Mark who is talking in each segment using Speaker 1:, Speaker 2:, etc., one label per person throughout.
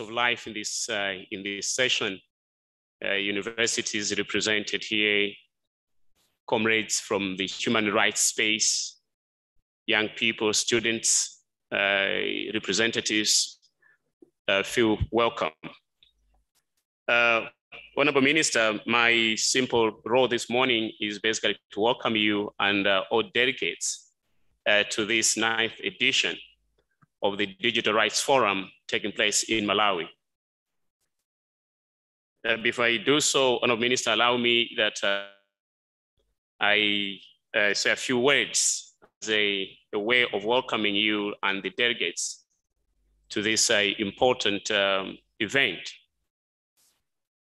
Speaker 1: of life in this, uh, in this session. Uh, universities represented here, comrades from the human rights space, young people, students, uh, representatives, uh, feel welcome. Uh, Honorable Minister, my simple role this morning is basically to welcome you and uh, all delegates uh, to this ninth edition of the Digital Rights Forum taking place in Malawi. Uh, before I do so, Honorable Minister, allow me that uh, I uh, say a few words as a, a, way of welcoming you and the delegates to this uh, important um, event.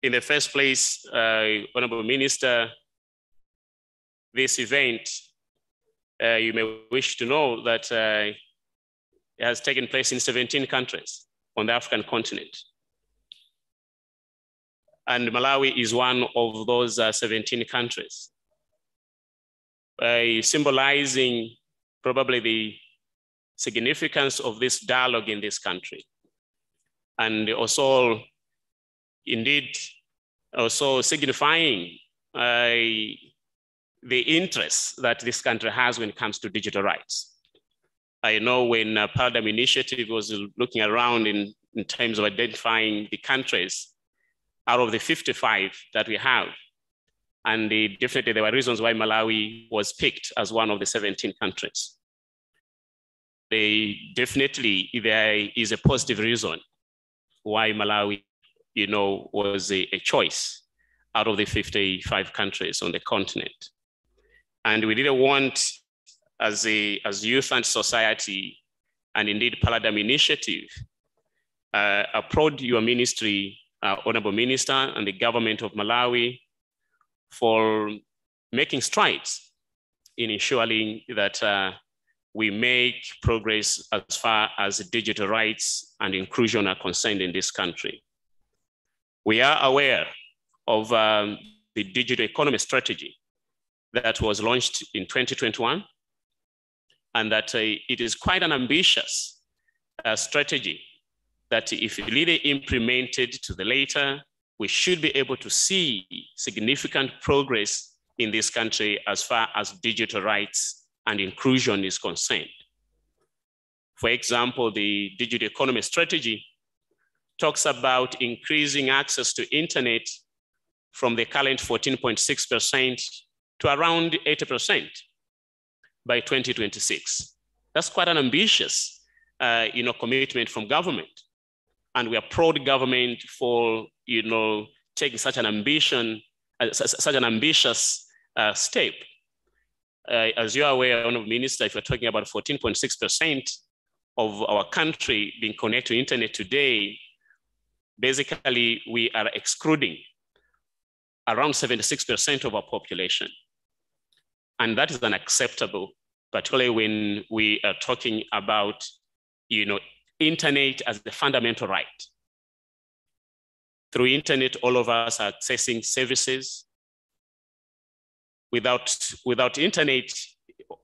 Speaker 1: In the first place, uh, Honorable Minister, this event, uh, you may wish to know that it has taken place in 17 countries on the African continent. And Malawi is one of those uh, 17 countries. By symbolizing probably the significance of this dialogue in this country. And also, indeed, also signifying uh, the interest that this country has when it comes to digital rights. I know when uh, Paradigm Initiative was looking around in, in terms of identifying the countries out of the 55 that we have, and the, definitely there were reasons why Malawi was picked as one of the 17 countries. They definitely, there is a positive reason why Malawi, you know, was a, a choice out of the 55 countries on the continent. And we didn't want as a as youth and society, and indeed Paradigm Initiative, uh, applaud your ministry, uh, Honorable Minister, and the government of Malawi for making strides in ensuring that uh, we make progress as far as digital rights and inclusion are concerned in this country. We are aware of um, the digital economy strategy that was launched in 2021 and that uh, it is quite an ambitious uh, strategy that if really implemented to the later, we should be able to see significant progress in this country as far as digital rights and inclusion is concerned. For example, the digital economy strategy talks about increasing access to internet from the current 14.6% to around 80% by 2026. That's quite an ambitious uh, you know, commitment from government. And we applaud government for you know, taking such an ambition, uh, such an ambitious uh, step. Uh, as you are aware, Honorable Minister, if you're talking about 14.6% of our country being connected to internet today, basically we are excluding around 76% of our population. And that is unacceptable, particularly when we are talking about, you know, internet as the fundamental right. Through internet, all of us are accessing services. Without, without internet,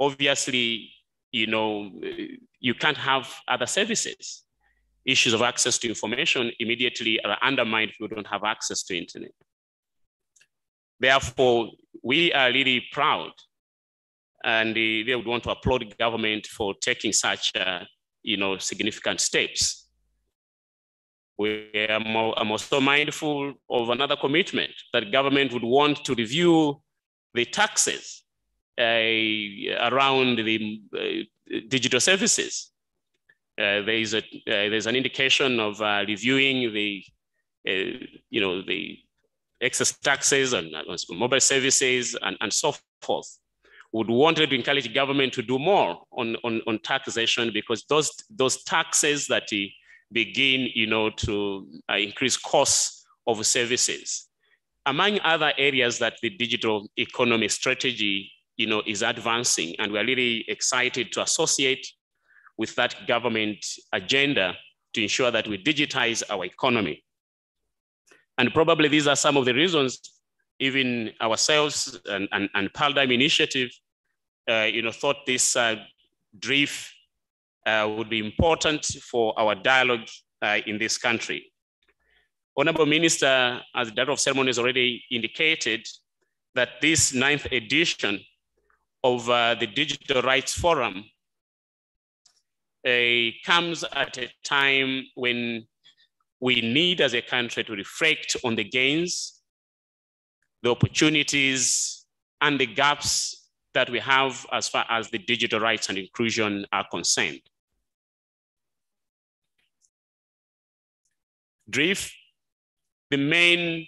Speaker 1: obviously, you know, you can't have other services. Issues of access to information immediately are undermined if you don't have access to internet. Therefore, we are really proud and they would want to applaud the government for taking such, uh, you know, significant steps. We are, more, are also mindful of another commitment that government would want to review the taxes uh, around the uh, digital services. Uh, there is a, uh, there's an indication of uh, reviewing the, you know, the excess taxes and mobile services and, and so forth would want to encourage government to do more on, on, on taxation because those, those taxes that begin you know, to uh, increase costs of services. Among other areas that the digital economy strategy you know, is advancing, and we're really excited to associate with that government agenda to ensure that we digitize our economy. And probably these are some of the reasons even ourselves and, and, and Paradigm Initiative, uh, you know, thought this uh, DRIF uh, would be important for our dialogue uh, in this country. Honorable Minister, as the Director of Ceremonies already indicated, that this ninth edition of uh, the Digital Rights Forum uh, comes at a time when we need as a country to reflect on the gains, the opportunities, and the gaps that we have as far as the digital rights and inclusion are concerned. DRIF, the main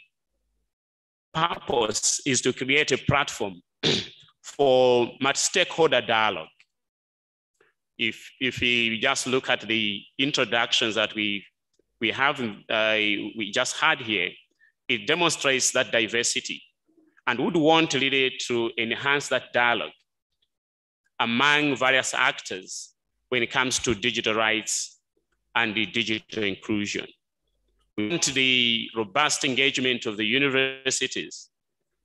Speaker 1: purpose is to create a platform for much stakeholder dialogue. If, if we just look at the introductions that we, we have, uh, we just had here, it demonstrates that diversity and would want really to enhance that dialogue among various actors when it comes to digital rights and the digital inclusion. We want the robust engagement of the universities,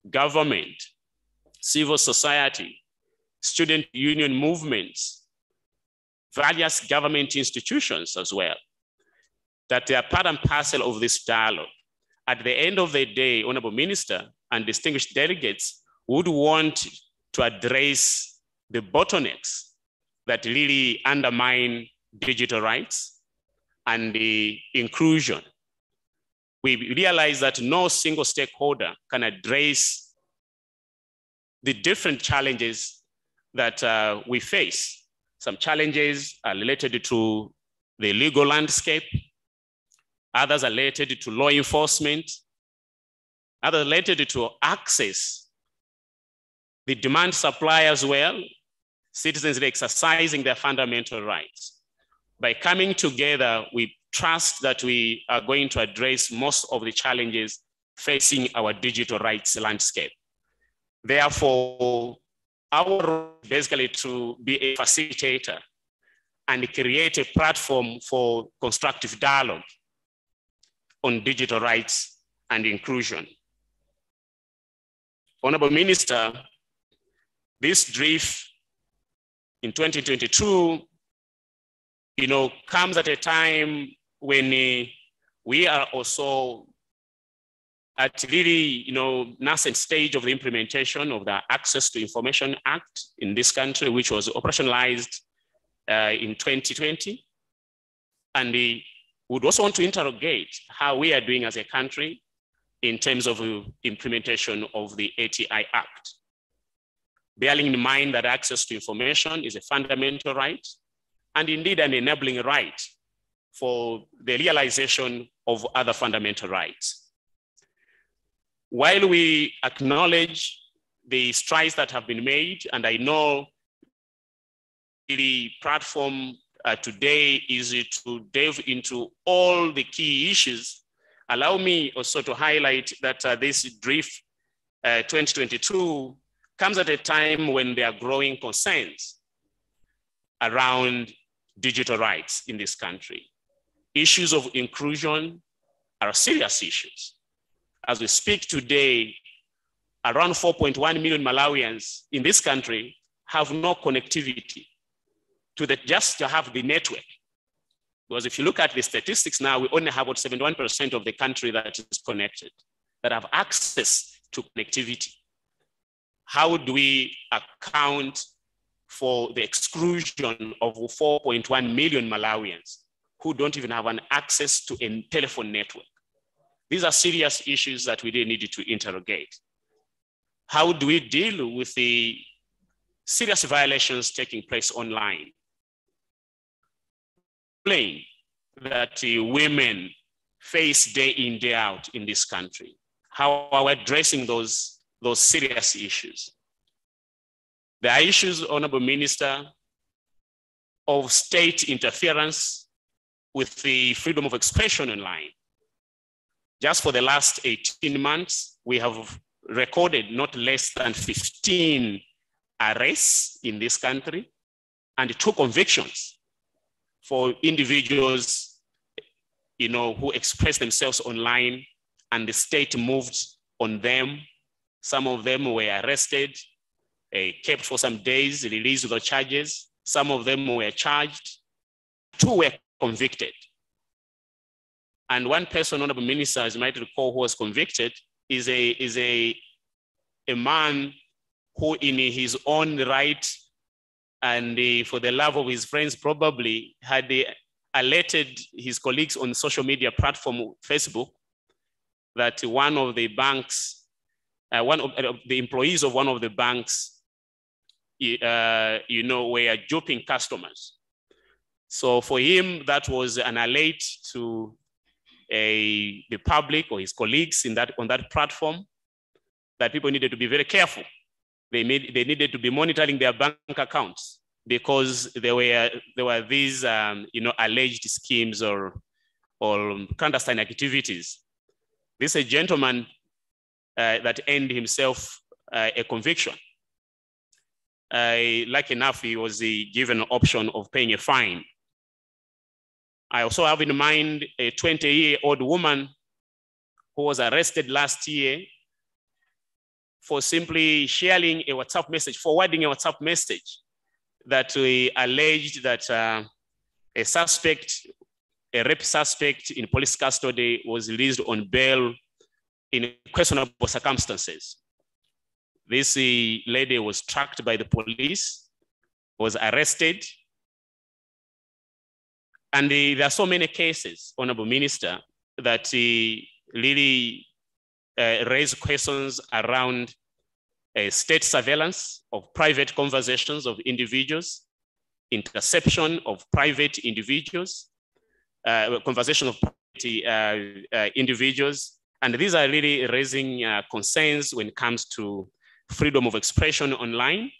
Speaker 1: government, civil society, student union movements, various government institutions as well, that they are part and parcel of this dialogue. At the end of the day, Honorable Minister and distinguished delegates would want to address the bottlenecks that really undermine digital rights and the inclusion we realize that no single stakeholder can address the different challenges that uh, we face. Some challenges are related to the legal landscape, others are related to law enforcement, others related to access, the demand supply as well, citizens exercising their fundamental rights. By coming together, we trust that we are going to address most of the challenges facing our digital rights landscape. Therefore, our role basically to be a facilitator and create a platform for constructive dialogue on digital rights and inclusion. Honorable Minister, this DRIF in 2022, you know, comes at a time when uh, we are also at really, you know, nascent stage of the implementation of the Access to Information Act in this country, which was operationalized uh, in 2020. And we would also want to interrogate how we are doing as a country in terms of implementation of the ATI Act. Bearing in mind that access to information is a fundamental right and indeed an enabling right for the realization of other fundamental rights. While we acknowledge the strides that have been made, and I know the platform uh, today is to delve into all the key issues, allow me also to highlight that uh, this DRIF uh, 2022 comes at a time when there are growing concerns around digital rights in this country. Issues of inclusion are serious issues. As we speak today, around 4.1 million Malawians in this country have no connectivity to the, just to have the network. Because if you look at the statistics now, we only have about 71% of the country that is connected, that have access to connectivity. How do we account for the exclusion of 4.1 million Malawians who don't even have an access to a telephone network. These are serious issues that we really need to interrogate. How do we deal with the serious violations taking place online? That uh, women face day in, day out in this country. How are we addressing those, those serious issues? There are issues, Honorable Minister, of state interference with the freedom of expression online. Just for the last 18 months, we have recorded not less than 15 arrests in this country and two convictions for individuals you know, who express themselves online and the state moved on them. Some of them were arrested, uh, kept for some days, released without charges. Some of them were charged. Two were convicted. And one person, honorable minister, as you might recall, who was convicted is a, is a, a man who in his own right and uh, for the love of his friends probably had uh, alerted his colleagues on social media platform Facebook that one of the banks, uh, one of uh, the employees of one of the banks, you know, were duping customers. So for him, that was an alert to a, the public or his colleagues in that, on that platform that people needed to be very careful. They, made, they needed to be monitoring their bank accounts because there were, there were these um, you know, alleged schemes or, or clandestine activities. This is a gentleman uh, that earned himself uh, a conviction. Uh, like enough, he was given an option of paying a fine I also have in mind a 20 year old woman who was arrested last year for simply sharing a WhatsApp message, forwarding a WhatsApp message that we alleged that uh, a suspect, a rape suspect in police custody was released on bail in questionable circumstances. This uh, lady was tracked by the police, was arrested, and the, there are so many cases, Honorable Minister, that uh, really uh, raise questions around uh, state surveillance of private conversations of individuals, interception of private individuals, uh, conversation of private uh, uh, individuals. And these are really raising concerns when it comes to freedom of expression online.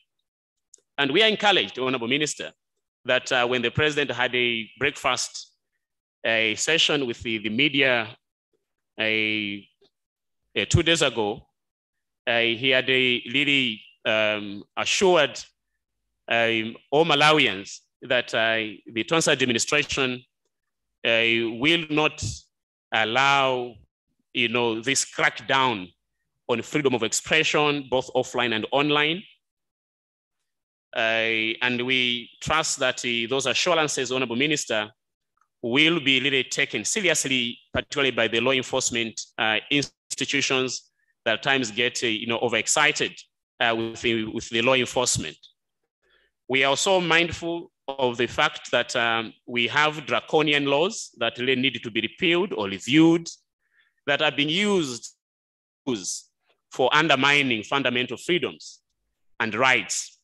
Speaker 1: And we are encouraged, Honorable Minister, that when the president had a breakfast a session with the, the media a, a two days ago, uh, he had a really um, assured um, all Malawians that uh, the Tonse administration uh, will not allow you know, this crackdown on freedom of expression, both offline and online. Uh, and we trust that uh, those assurances, Honorable Minister, will be really taken seriously, particularly by the law enforcement uh, institutions that at times get you know, overexcited with, the, with the law enforcement. We are also mindful of the fact that um, we have draconian laws that need to be repealed or reviewed that have been used for undermining fundamental freedoms and rights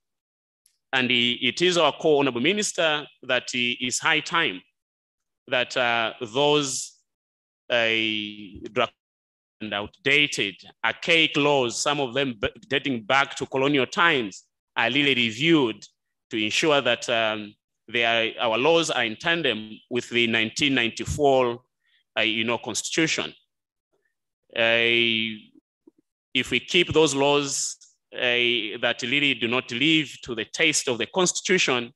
Speaker 1: and it is our core honorable minister that it's high time that uh, those uh, and outdated, archaic laws, some of them dating back to colonial times, are really reviewed to ensure that um, are, our laws are in tandem with the 1994 uh, you know, constitution. Uh, if we keep those laws uh, that really do not live to the taste of the Constitution,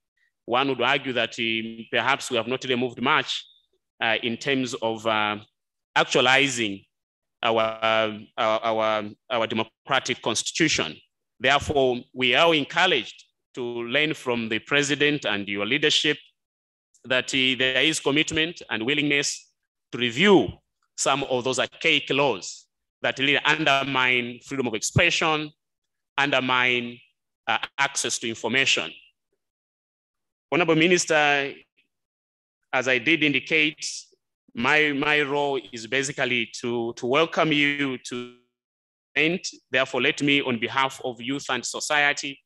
Speaker 1: one would argue that uh, perhaps we have not really moved much uh, in terms of uh, actualizing our, our, our, our democratic constitution. Therefore, we are encouraged to learn from the president and your leadership that there is commitment and willingness to review some of those archaic laws that really undermine freedom of expression, undermine uh, access to information. Honorable Minister, as I did indicate, my, my role is basically to, to welcome you to and therefore let me on behalf of youth and society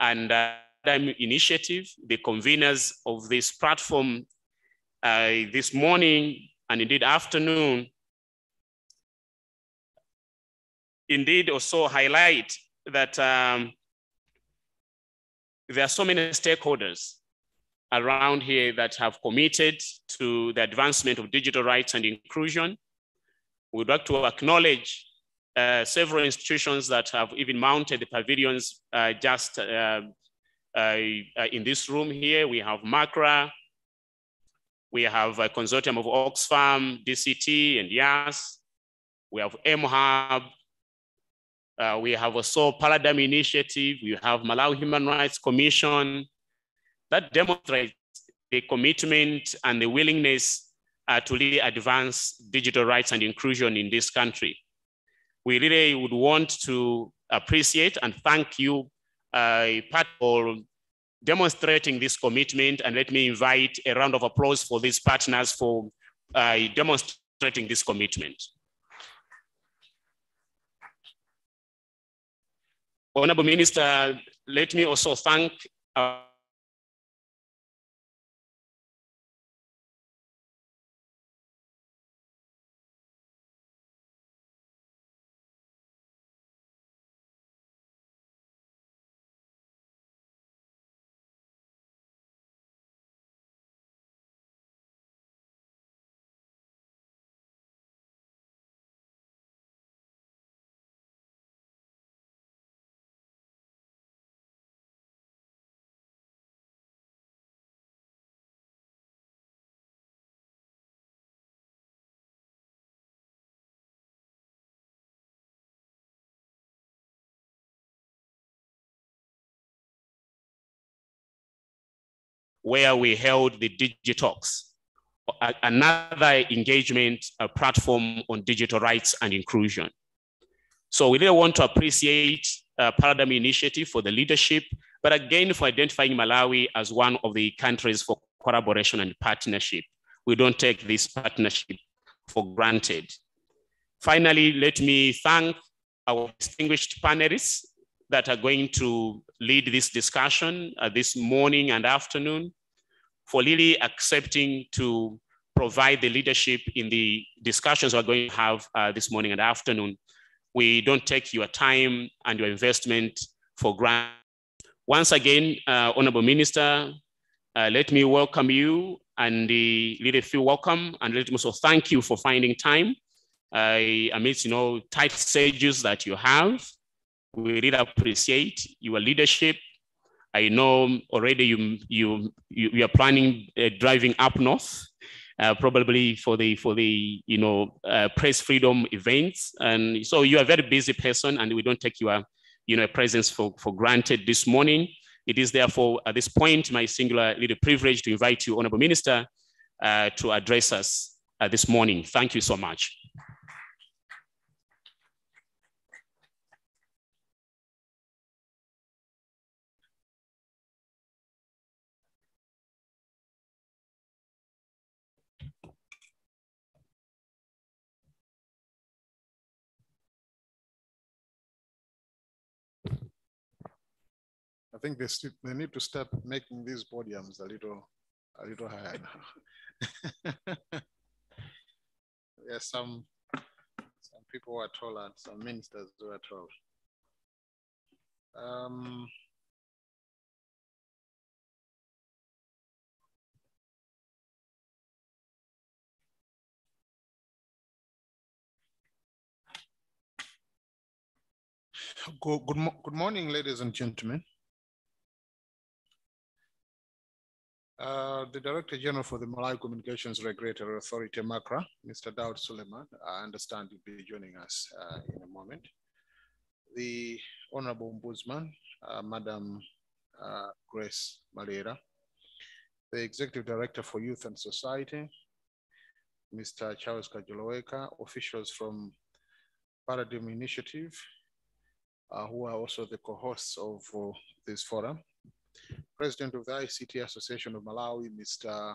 Speaker 1: and uh, initiative, the conveners of this platform uh, this morning and indeed afternoon, indeed also highlight that um, there are so many stakeholders around here that have committed to the advancement of digital rights and inclusion. We'd like to acknowledge uh, several institutions that have even mounted the pavilions uh, just uh, uh in this room here. We have MACRA, we have a consortium of Oxfam, DCT, and YAS. We have MHub, uh, we have also Paradigm Initiative. We have Malawi Human Rights Commission. That demonstrates the commitment and the willingness uh, to really advance digital rights and inclusion in this country. We really would want to appreciate and thank you, uh, Pat, for demonstrating this commitment. And let me invite a round of applause for these partners for uh, demonstrating this commitment. Honorable Minister, let me also thank where we held the Digitalks, another engagement platform on digital rights and inclusion. So we really want to appreciate uh, Paradigm Initiative for the leadership, but again, for identifying Malawi as one of the countries for collaboration and partnership. We don't take this partnership for granted. Finally, let me thank our distinguished panelists that are going to lead this discussion uh, this morning and afternoon for really accepting to provide the leadership in the discussions we're going to have uh, this morning and afternoon. We don't take your time and your investment for granted. Once again, uh, Honorable Minister, uh, let me welcome you and the really feel welcome and let me also thank you for finding time uh, amidst you know tight stages that you have. We really appreciate your leadership I know already you you you, are planning uh, driving up north, uh, probably for the for the you know uh, press freedom events, and so you are a very busy person, and we don't take your you know presence for for granted this morning. It is therefore at this point my singular little privilege to invite you, Honorable Minister, uh, to address us uh, this morning. Thank you so much.
Speaker 2: I think they, they need to start making these podiums a little, a little higher now. Some, some people who are taller and some ministers who are tall. Um, Good, good, good morning, ladies and gentlemen. Uh, the Director General for the Malawi Communications Regulatory Authority, MACRA, Mr. Daud Suleman, I understand you'll be joining us uh, in a moment. The Honorable Ombudsman, uh, Madam uh, Grace Malera, the Executive Director for Youth and Society, Mr. Charles Kajoloweka, officials from Paradigm Initiative, uh, who are also the co-hosts of this forum, President of the ICT Association of Malawi, Mr.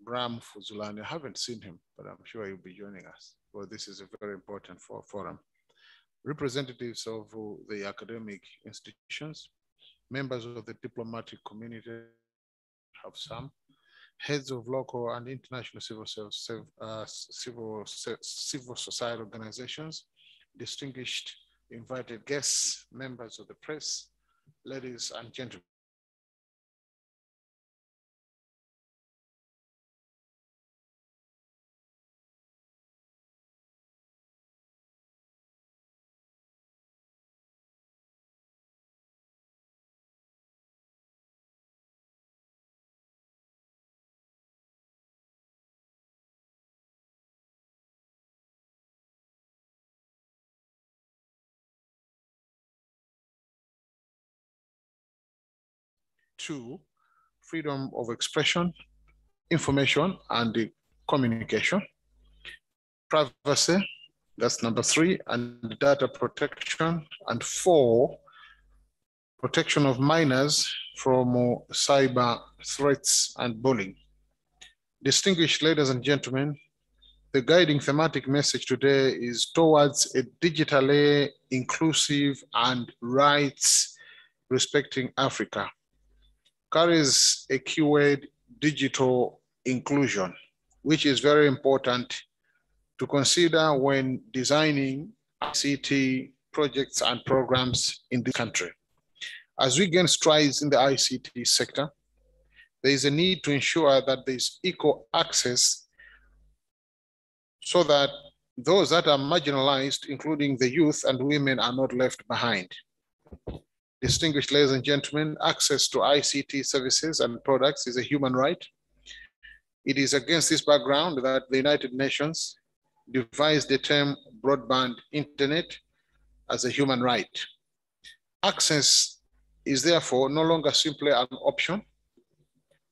Speaker 2: Bram Fuzulani. I haven't seen him, but I'm sure he'll be joining us. Well, this is a very important for, forum. Representatives of the academic institutions, members of the diplomatic community, have some, heads of local and international civil, uh, civil, civil society organizations, distinguished invited guests, members of the press, ladies and gentlemen. To freedom of expression, information, and the communication, privacy, that's number three, and data protection, and four, protection of minors from cyber threats and bullying. Distinguished ladies and gentlemen, the guiding thematic message today is towards a digitally inclusive and rights respecting Africa. Carries a keyword digital inclusion, which is very important to consider when designing ICT projects and programs in the country. As we gain strides in the ICT sector, there is a need to ensure that there's equal access so that those that are marginalized, including the youth and women, are not left behind. Distinguished ladies and gentlemen, access to ICT services and products is a human right. It is against this background that the United Nations devised the term broadband internet as a human right. Access is therefore no longer simply an option,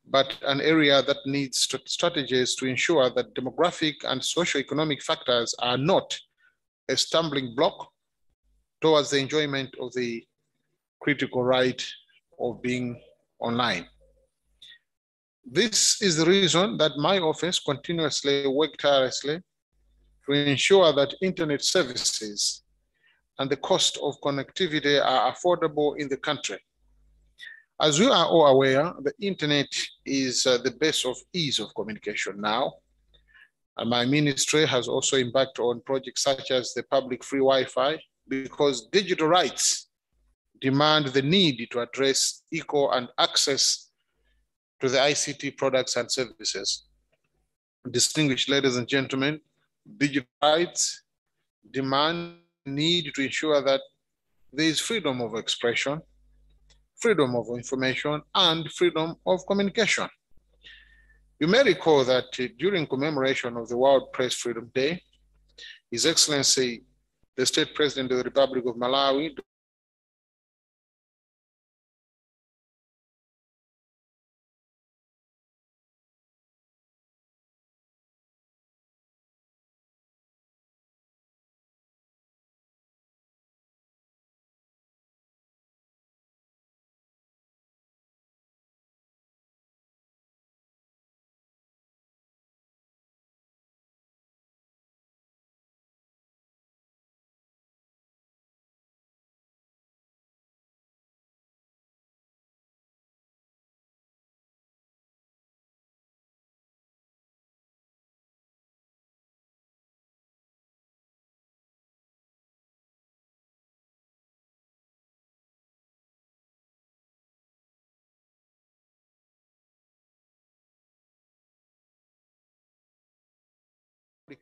Speaker 2: but an area that needs strategies to ensure that demographic and socioeconomic factors are not a stumbling block towards the enjoyment of the critical right of being online. This is the reason that my office continuously work tirelessly to ensure that internet services and the cost of connectivity are affordable in the country as we are all aware, the internet is uh, the base of ease of communication now. And my ministry has also embarked on projects such as the public free Wi-Fi because digital rights demand the need to address equal and access to the ICT products and services. Distinguished ladies and gentlemen, digital rights demand need to ensure that there is freedom of expression, freedom of information, and freedom of communication. You may recall that uh, during commemoration of the World Press Freedom Day, His Excellency, the State President of the Republic of Malawi,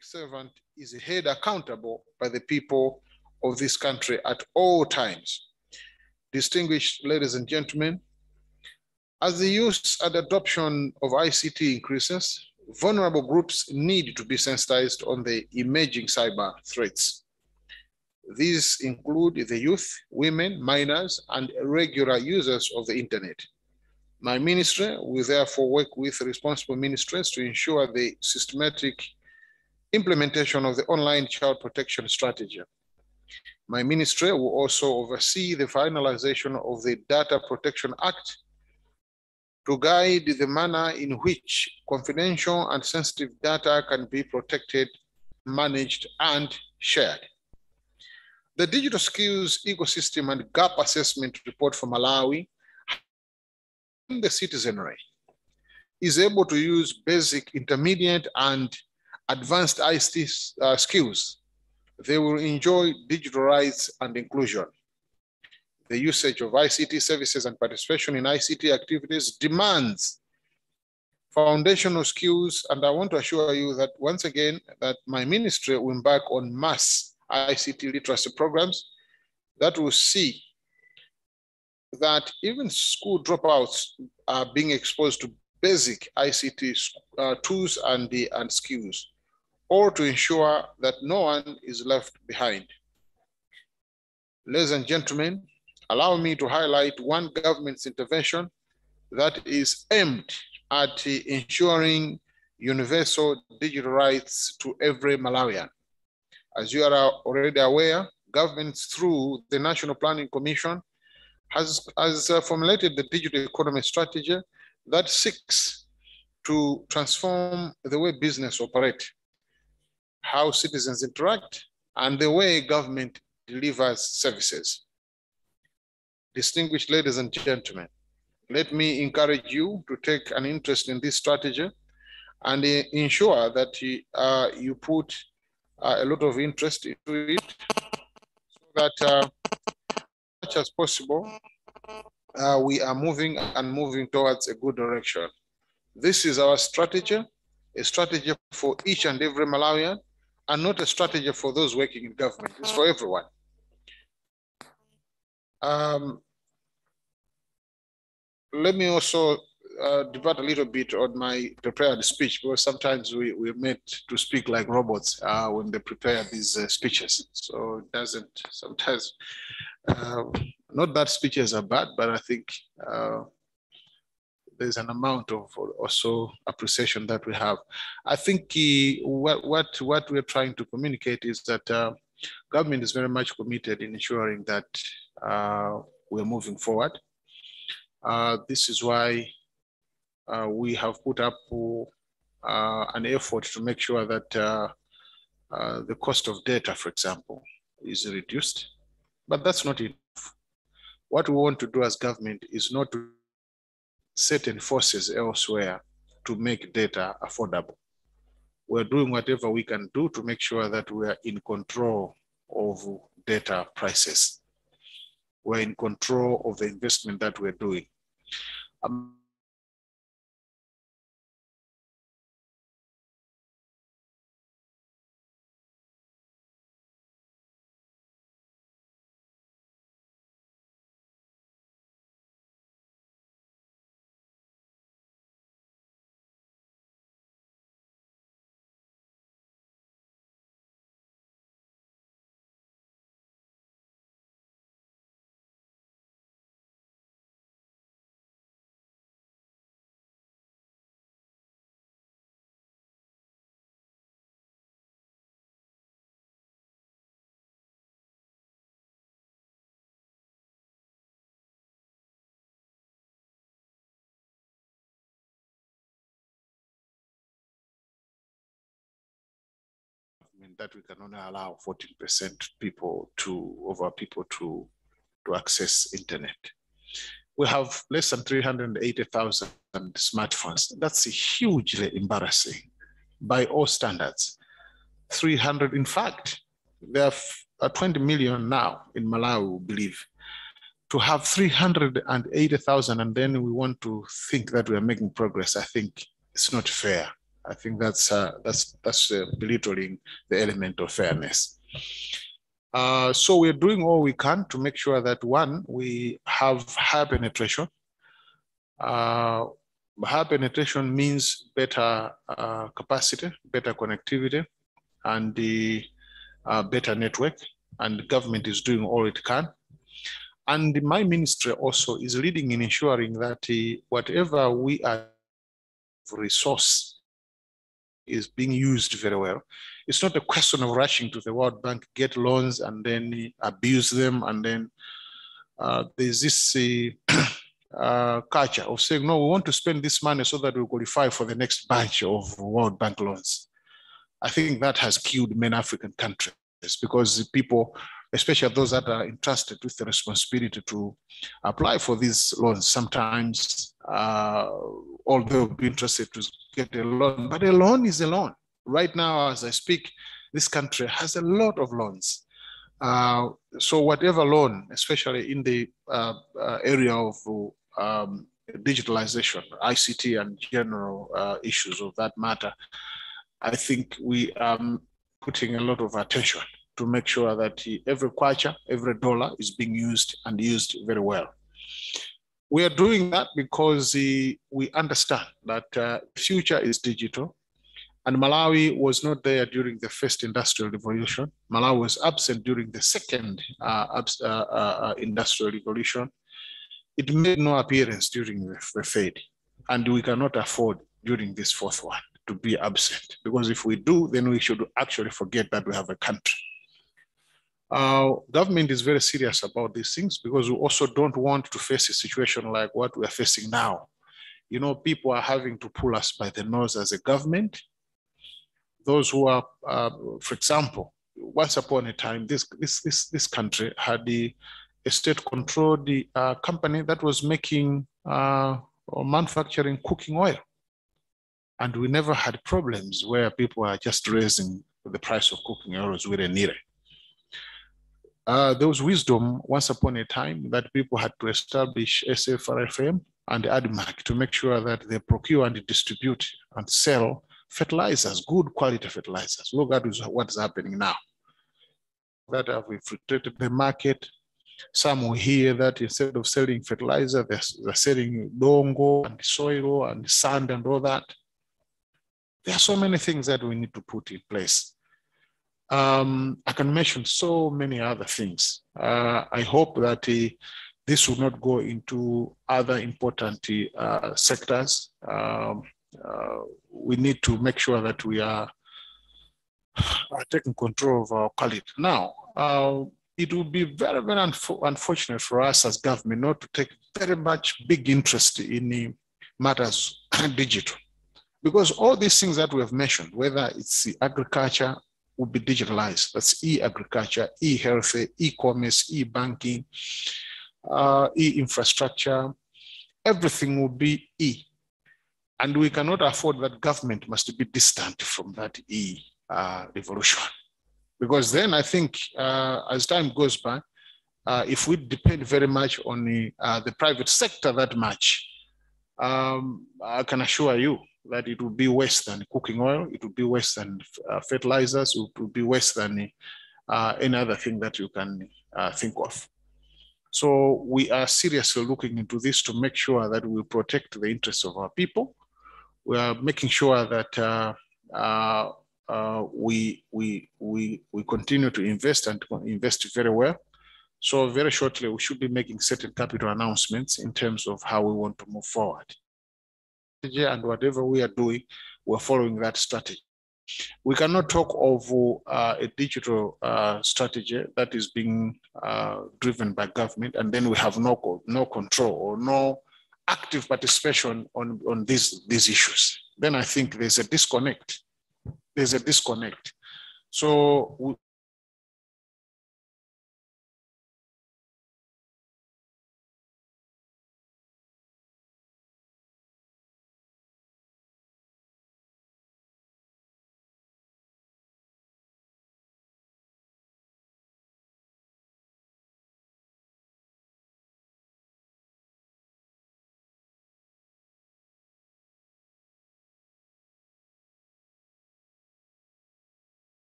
Speaker 2: public servant is held accountable by the people of this country at all times. Distinguished ladies and gentlemen, as the use and adoption of ICT increases, vulnerable groups need to be sensitized on the emerging cyber threats. These include the youth, women, minors, and regular users of the internet. My ministry will therefore work with responsible ministries to ensure the systematic implementation of the online child protection strategy. My ministry will also oversee the finalization of the Data Protection Act to guide the manner in which confidential and sensitive data can be protected, managed, and shared. The Digital Skills Ecosystem and Gap Assessment Report for Malawi, the citizenry, is able to use basic, intermediate, and advanced ICT uh, skills, they will enjoy digital rights and inclusion. The usage of ICT services and participation in ICT activities demands foundational skills. And I want to assure you that once again, that my ministry will embark on mass ICT literacy programs that will see that even school dropouts are being exposed to basic ICT uh, tools and, the, and skills or to ensure that no one is left behind. Ladies and gentlemen, allow me to highlight one government's intervention that is aimed at ensuring universal digital rights to every Malawian. As you are already aware, governments through the National Planning Commission has, has uh, formulated the digital economy strategy that seeks to transform the way business operate, how citizens interact, and the way government delivers services. Distinguished ladies and gentlemen, let me encourage you to take an interest in this strategy and ensure that you, uh, you put uh, a lot of interest into it so that uh, much as possible uh, we are moving and moving towards a good direction. This is our strategy, a strategy for each and every Malawian, and not a strategy for those working in government. It's for everyone. Um, let me also uh, debate a little bit on my prepared speech because sometimes we, we're meant to speak like robots uh, when they prepare these uh, speeches. So it doesn't sometimes, uh, not that speeches are bad, but I think uh, there's an amount of also appreciation that we have. I think uh, what, what, what we're trying to communicate is that government is very much committed in ensuring that we're moving forward. Uh, this is why uh, we have put up uh, an effort to make sure that uh, uh, the cost of data, for example, is reduced. But that's not enough. What we want to do as government is not to certain forces elsewhere to make data affordable. We're doing whatever we can do to make sure that we are in control of data prices. We're in control of the investment that we're doing. Um, mean, that we can only allow 14% people to, over people to, to access internet. We have less than 380,000 smartphones. That's hugely embarrassing by all standards. 300, in fact, there are uh, 20 million now in Malawi, we believe. To have 380,000 and then we want to think that we are making progress, I think it's not fair. I think that's uh, that's that's uh, belittling the element of fairness. Uh, so we're doing all we can to make sure that one, we have high penetration. Uh, high penetration means better uh, capacity, better connectivity, and the uh, better network. And the government is doing all it can. And my ministry also is leading in ensuring that whatever we are resource is being used very well. It's not a question of rushing to the World Bank, get loans and then abuse them. And then uh, there's this uh, uh, culture of saying, no, we want to spend this money so that we qualify for the next batch of World Bank loans. I think that has killed many African countries because people, especially those that are entrusted with the responsibility to apply for these loans, sometimes, uh, although be interested to get a loan, but a loan is a loan. Right now, as I speak, this country has a lot of loans. Uh, so whatever loan, especially in the uh, uh, area of um, digitalization, ICT and general uh, issues of that matter, I think we are putting a lot of attention to make sure that every kwacha, every dollar is being used and used very well. We are doing that because we understand that uh, future is digital and Malawi was not there during the first industrial revolution. Malawi was absent during the second uh, uh, uh, industrial revolution. It made no appearance during the, the third, and we cannot afford during this fourth one to be absent. Because if we do, then we should actually forget that we have a country. Uh, government is very serious about these things because we also don't want to face a situation like what we are facing now. You know, people are having to pull us by the nose as a government. Those who are, uh, for example, once upon a time, this this this, this country had the, a state-controlled uh, company that was making uh, or manufacturing cooking oil, and we never had problems where people are just raising the price of cooking oils with a nire. Uh, there was wisdom once upon a time that people had to establish SFFRFM and ADMARC to make sure that they procure and distribute and sell fertilizers, good quality fertilizers. Look at what is happening now. That have infiltrated the market. Some will hear that instead of selling fertilizer, they're, they're selling dongo and soil and sand and all that. There are so many things that we need to put in place. Um, I can mention so many other things. Uh, I hope that uh, this will not go into other important uh, sectors. Um, uh, we need to make sure that we are, are taking control of our quality. Now, uh, it would be very, very unfo unfortunate for us as government not to take very much big interest in matters digital. Because all these things that we have mentioned, whether it's the agriculture will be digitalized. That's e-agriculture, e-health, e-commerce, e-banking, uh, e-infrastructure. Everything will be e. And we cannot afford that government must be distant from that e-revolution. Uh, because then I think uh, as time goes by, uh, if we depend very much on the, uh, the private sector that much, um, I can assure you that it will be worse than cooking oil, it will be worse than uh, fertilizers, it will be worse than uh, any other thing that you can uh, think of. So we are seriously looking into this to make sure that we protect the interests of our people. We are making sure that uh, uh, uh, we, we, we, we continue to invest and invest very well. So very shortly, we should be making certain capital announcements in terms of how we want to move forward and whatever we are doing, we're following that strategy. We cannot talk of uh, a digital uh, strategy that is being uh, driven by government, and then we have no no control or no active participation on, on these, these issues. Then I think there's a disconnect. There's a disconnect. So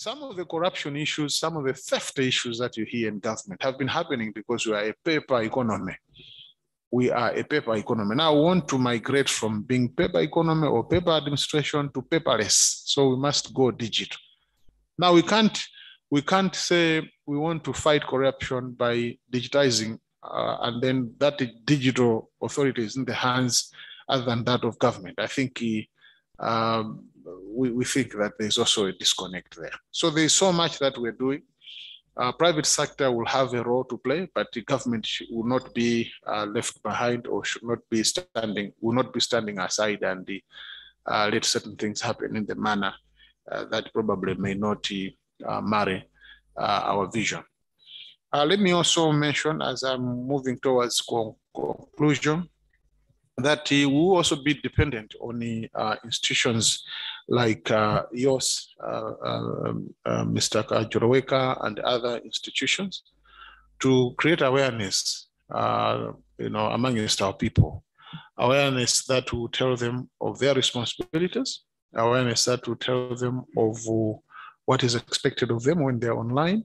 Speaker 2: some of the corruption issues, some of the theft issues that you hear in government have been happening because we are a paper economy. We are a paper economy. Now we want to migrate from being paper economy or paper administration to paperless. So we must go digital. Now we can't we can't say we want to fight corruption by digitizing uh, and then that digital authority is in the hands other than that of government. I think um, we, we think that there's also a disconnect there. So there's so much that we're doing. Uh, private sector will have a role to play, but the government will not be uh, left behind or should not be standing, will not be standing aside and the, uh, let certain things happen in the manner uh, that probably may not uh, marry uh, our vision. let me also mention as I'm moving towards conclusion, that he will also be dependent on the institutions like uh, yours, uh, um, uh Mr. Joroweka and other institutions to create awareness, uh, you know, amongst our people. Awareness that will tell them of their responsibilities, awareness that will tell them of what is expected of them when they're online,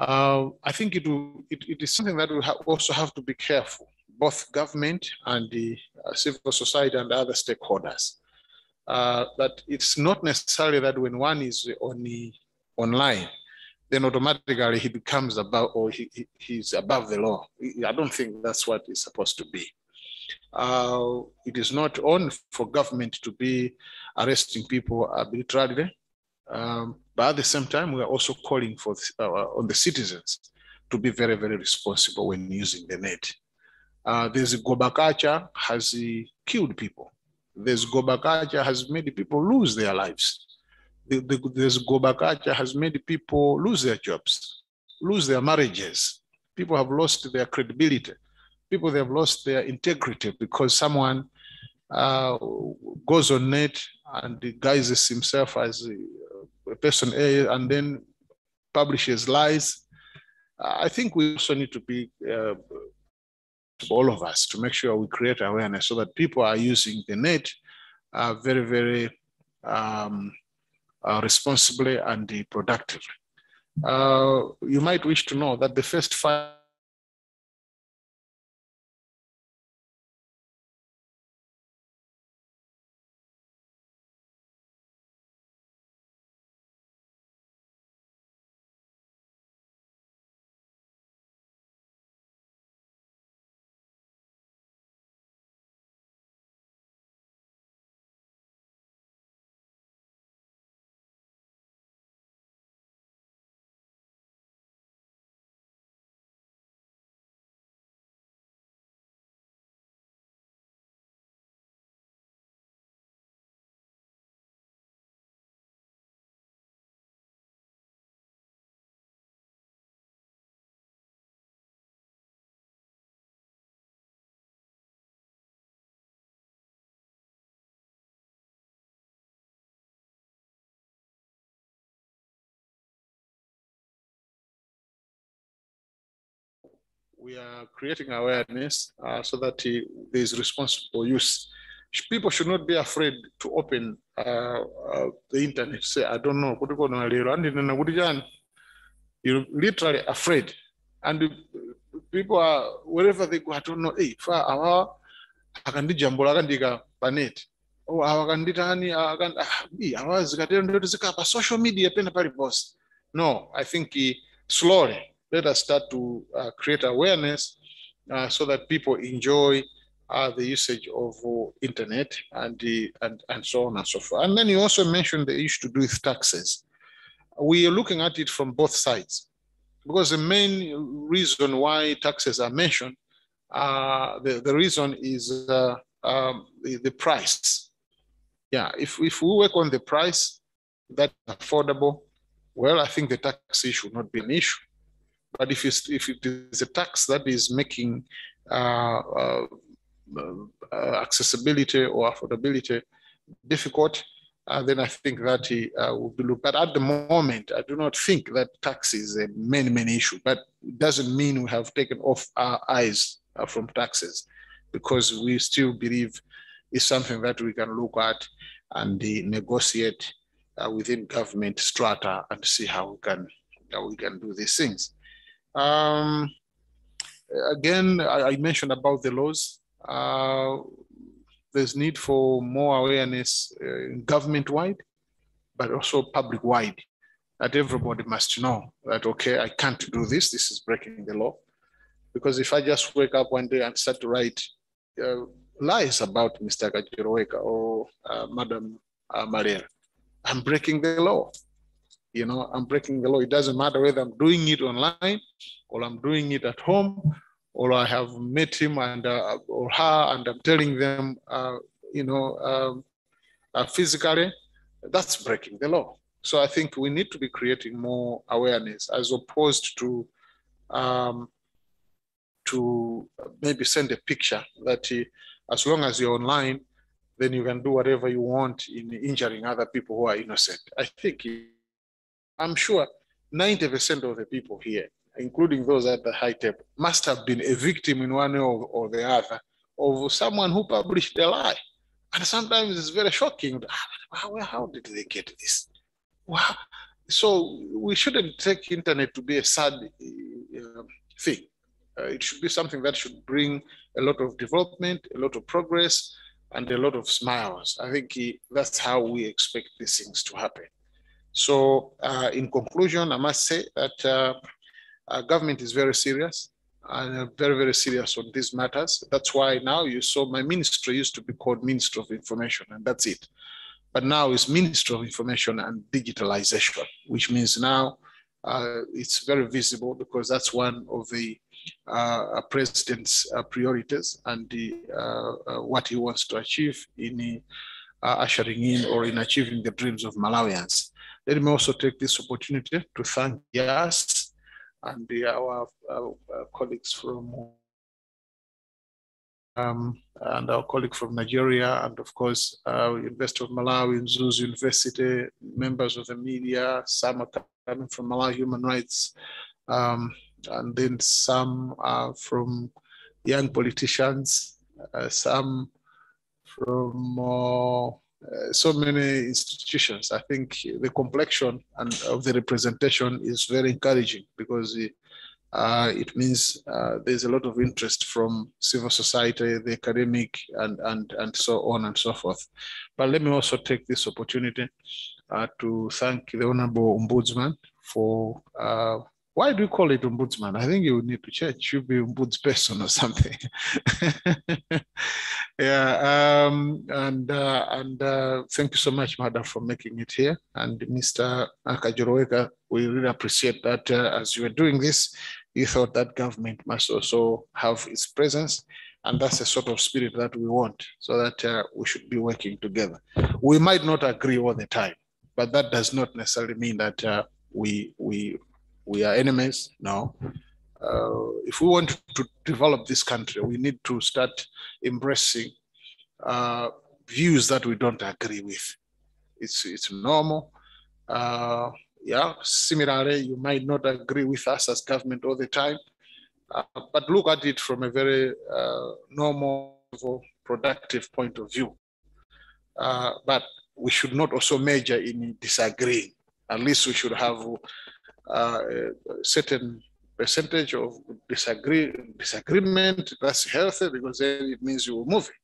Speaker 2: Uh, I think it, will, it, it is something that we ha also have to be careful, both government and the uh, civil society and other stakeholders. Uh, that it's not necessarily that when one is on the online, then automatically he becomes above or he, he, he's above the law. I don't think that's what it's supposed to be. Uh, it is not on for government to be arresting people arbitrarily, um, but at the same time, we are also calling for uh, on the citizens to be very, very responsible when using the net. Uh, there's Gobakacha has uh, killed people. There's Gobakacha has made people lose their lives. The, the, there's Gobakacha has made people lose their jobs, lose their marriages. People have lost their credibility. People have lost their integrity because someone uh, goes on net and guises himself as a, a person A and then publishes lies. I think we also need to be uh, all of us to make sure we create awareness so that people are using the net uh, very, very um, uh, responsibly and productively. Uh, you might wish to know that the first five we are creating awareness uh, so that uh, there is responsible use. People should not be afraid to open uh, uh the internet. Say, I don't know. You're literally afraid. And people are, wherever they go, I don't know, hey, fa awa akandijambula akandika panet. Oh, awakanditani awa zikatero ndio zikapa social media pali post. No, I think uh, slowly let us start to uh, create awareness uh, so that people enjoy uh, the usage of uh, internet and, and, and so on and so forth. And then you also mentioned the issue to do with taxes. We are looking at it from both sides because the main reason why taxes are mentioned, uh, the, the reason is uh, um, the, the price. Yeah, if, if we work on the price, that's affordable, well, I think the tax issue should not be an issue. But if, if it is a tax that is making uh, uh, uh, accessibility or affordability difficult, uh, then I think that uh, will be looked. But at the moment, I do not think that tax is a main main issue. But it doesn't mean we have taken off our eyes uh, from taxes, because we still believe it's something that we can look at and negotiate within government strata and see how we can how we can do these things. Um, again, I, I, mentioned about the laws. Uh, there's need for more awareness uh, government-wide, but also public-wide, that everybody must know that, okay, I can't do this, this is breaking the law. Because if I just wake up one day and start to write uh, lies about Mr. Kajoloweka or uh, Madam uh, Maria, I'm breaking the law you know, I'm breaking the law. It doesn't matter whether I'm doing it online or I'm doing it at home or I have met him and uh, or her and I'm telling them, uh, you know, um, uh, physically, that's breaking the law. So I think we need to be creating more awareness as opposed to um, to maybe send a picture that uh, as long as you're online, then you can do whatever you want in injuring other people who are innocent. I think I'm sure 90% of the people here, including those at the high table, must have been a victim in one way or, the other of someone who published a lie. And sometimes it's very shocking. How, how did they get this? Wow. so we shouldn't take internet to be a sad uh, thing. Uh, it should be something that should bring a lot of development, a lot of progress, and a lot of smiles. I think that's how we expect these things to happen. So, uh, in conclusion, I must say that uh, our government is very serious and very, very serious on these matters. That's why now you saw my ministry used to be called Minister of Information, and that's it. But now it's Minister of Information and Digitalization, which means now uh, it's very visible because that's one of the uh, president's uh, priorities and the, uh, uh, what he wants to achieve in uh, ushering in or in achieving the dreams of Malawians. Let me also take this opportunity to thank YAS and the, our, our, colleagues from um, and our colleague from Nigeria, and of course, uh, University of Malawi, Mzuzu University, members of the media, some are coming from Malawi Human Rights, um, and then some are from young politicians, uh, some from uh, uh, so many institutions. I think the complexion and of the representation is very encouraging because uh, it means uh, there's a lot of interest from civil society, the academic, and, and, and so on and so forth. But let me also take this opportunity uh, to thank the Honorable Ombudsman for uh, why do you call it ombudsman? I think you need to. It should be ombudsperson or something. yeah, um, and uh, and uh, thank you so much, Madam, for making it here. And Mr. Kajoloweka, we really appreciate that uh, as you were doing this, you thought that government must also have its presence. And that's the sort of spirit that we want, so that uh, we should be working together. We might not agree all the time, but that does not necessarily mean that uh, we we we are enemies. No. Uh, if we want to develop this country, we need to start embracing uh, views that we don't agree with. It's it's normal. Uh, yeah. Similarly, you might not agree with us as government all the time, uh, but look at it from a very uh, normal, productive point of view. Uh, but we should not also major in disagreeing. At least we should have uh, a certain percentage of disagree, disagreement. That's healthy because then it means you're moving.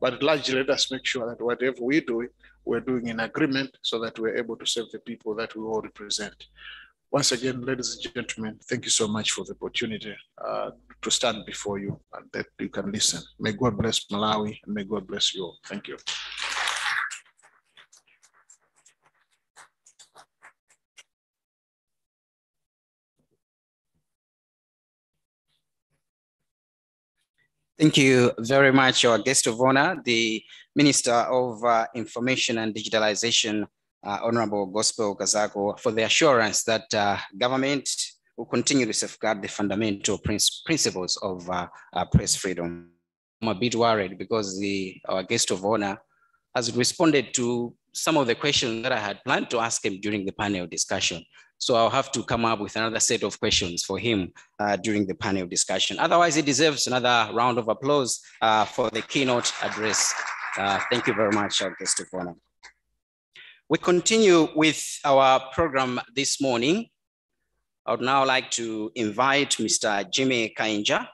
Speaker 2: But largely, let us make sure that whatever we do, we're doing in agreement so that we're able to serve the people that we all represent. Once again, ladies and gentlemen, thank you so much for the opportunity uh, to stand before you and that you can listen. May God bless Malawi and may God bless you all. Thank you.
Speaker 3: Thank you very much, our guest of honor, the Minister of uh, Information and Digitalization, uh, Honorable Gospel Kazako, for the assurance that uh, government will continue to safeguard the fundamental principles of uh, press freedom. I'm a bit worried because the, our guest of honor has responded to some of the questions that I had planned to ask him during the panel discussion. So I'll have to come up with another set of questions for him uh, during the panel discussion. Otherwise, he deserves another round of applause uh, for the keynote address. Uh, thank you very much, Mr. Fona. We continue with our program this morning. I would now like to invite Mr. Jimmy Kainja.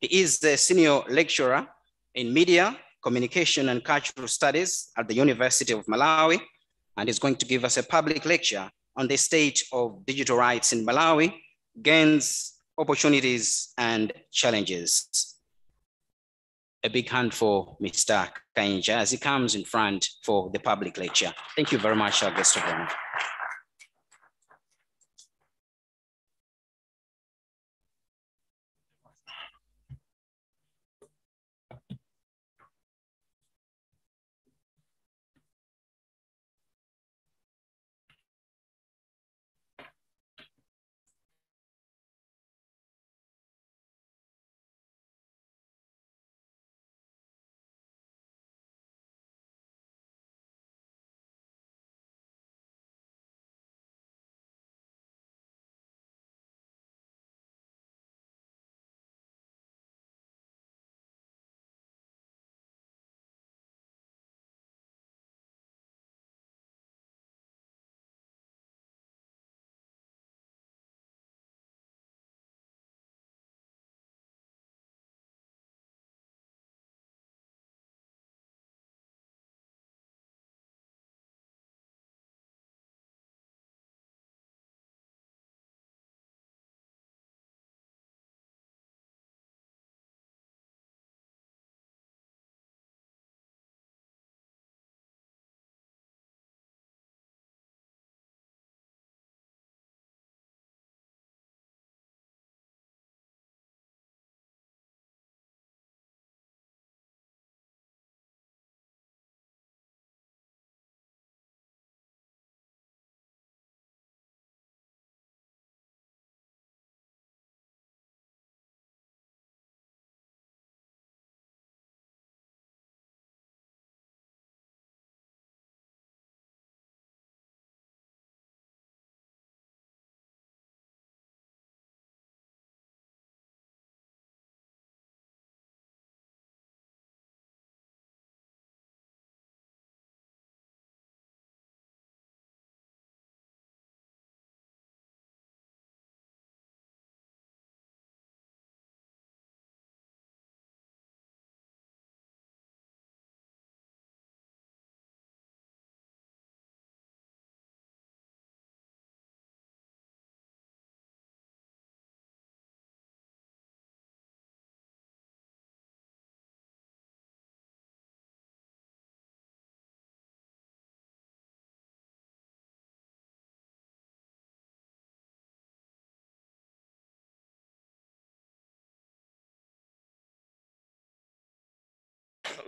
Speaker 3: He is the senior lecturer in media, communication and cultural studies at the University of Malawi, and is going to give us a public lecture on the state of digital rights in Malawi, gains, opportunities, and challenges. A big hand for Mr. Kainja as he comes in front for the public lecture. Thank you very much, August honor.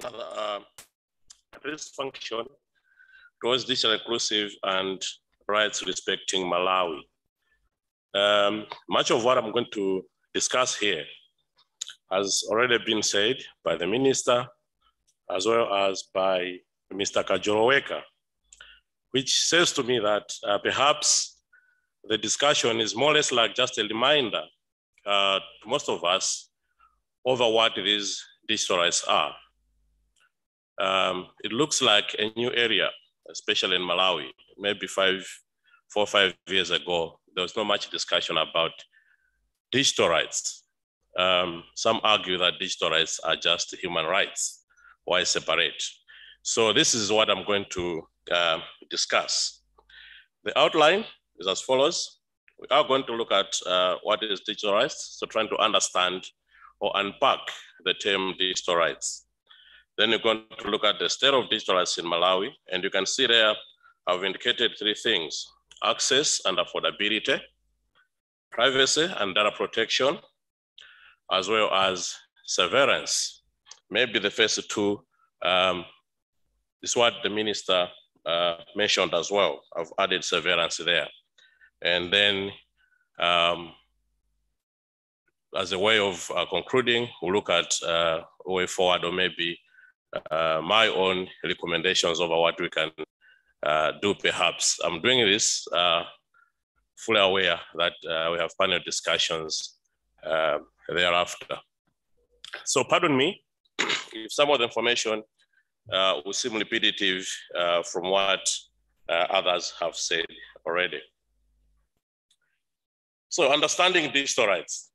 Speaker 4: Uh, this function towards digital inclusive and rights respecting Malawi. Um, much of what I'm going to discuss here has already been said by the minister as well as by Mr. Kajoloweka, which says to me that uh, perhaps the discussion is more or less like just a reminder uh, to most of us over what these digital rights are. Um, it looks like a new area, especially in Malawi, maybe five, four or five years ago, there was not much discussion about digital rights. Um, some argue that digital rights are just human rights. Why separate? So this is what I'm going to uh, discuss. The outline is as follows. We are going to look at uh, what is digital rights, so trying to understand or unpack the term digital rights. Then you're going to look at the state of digital in Malawi, and you can see there I've indicated three things, access and affordability, privacy and data protection, as well as surveillance. Maybe the first two um, is what the minister uh, mentioned as well. I've added surveillance there. And then um, as a way of uh, concluding, we'll look at uh, way forward or maybe uh, my own recommendations over what we can uh, do perhaps. I'm doing this uh, fully aware that uh, we have panel discussions thereafter. So pardon me if some of the information will seem repetitive from what others have said already. So understanding digital rights.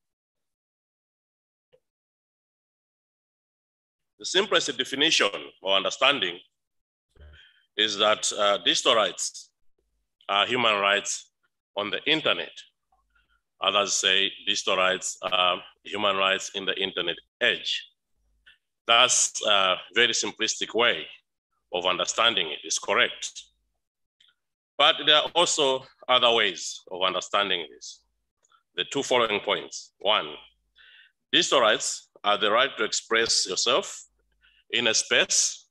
Speaker 4: The simplest definition or understanding is that uh, digital rights are human rights on the internet. Others say digital rights are human rights in the internet age. That's a very simplistic way of understanding it. it, is correct. But there are also other ways of understanding this. The two following points. One, digital rights are the right to express yourself in a space,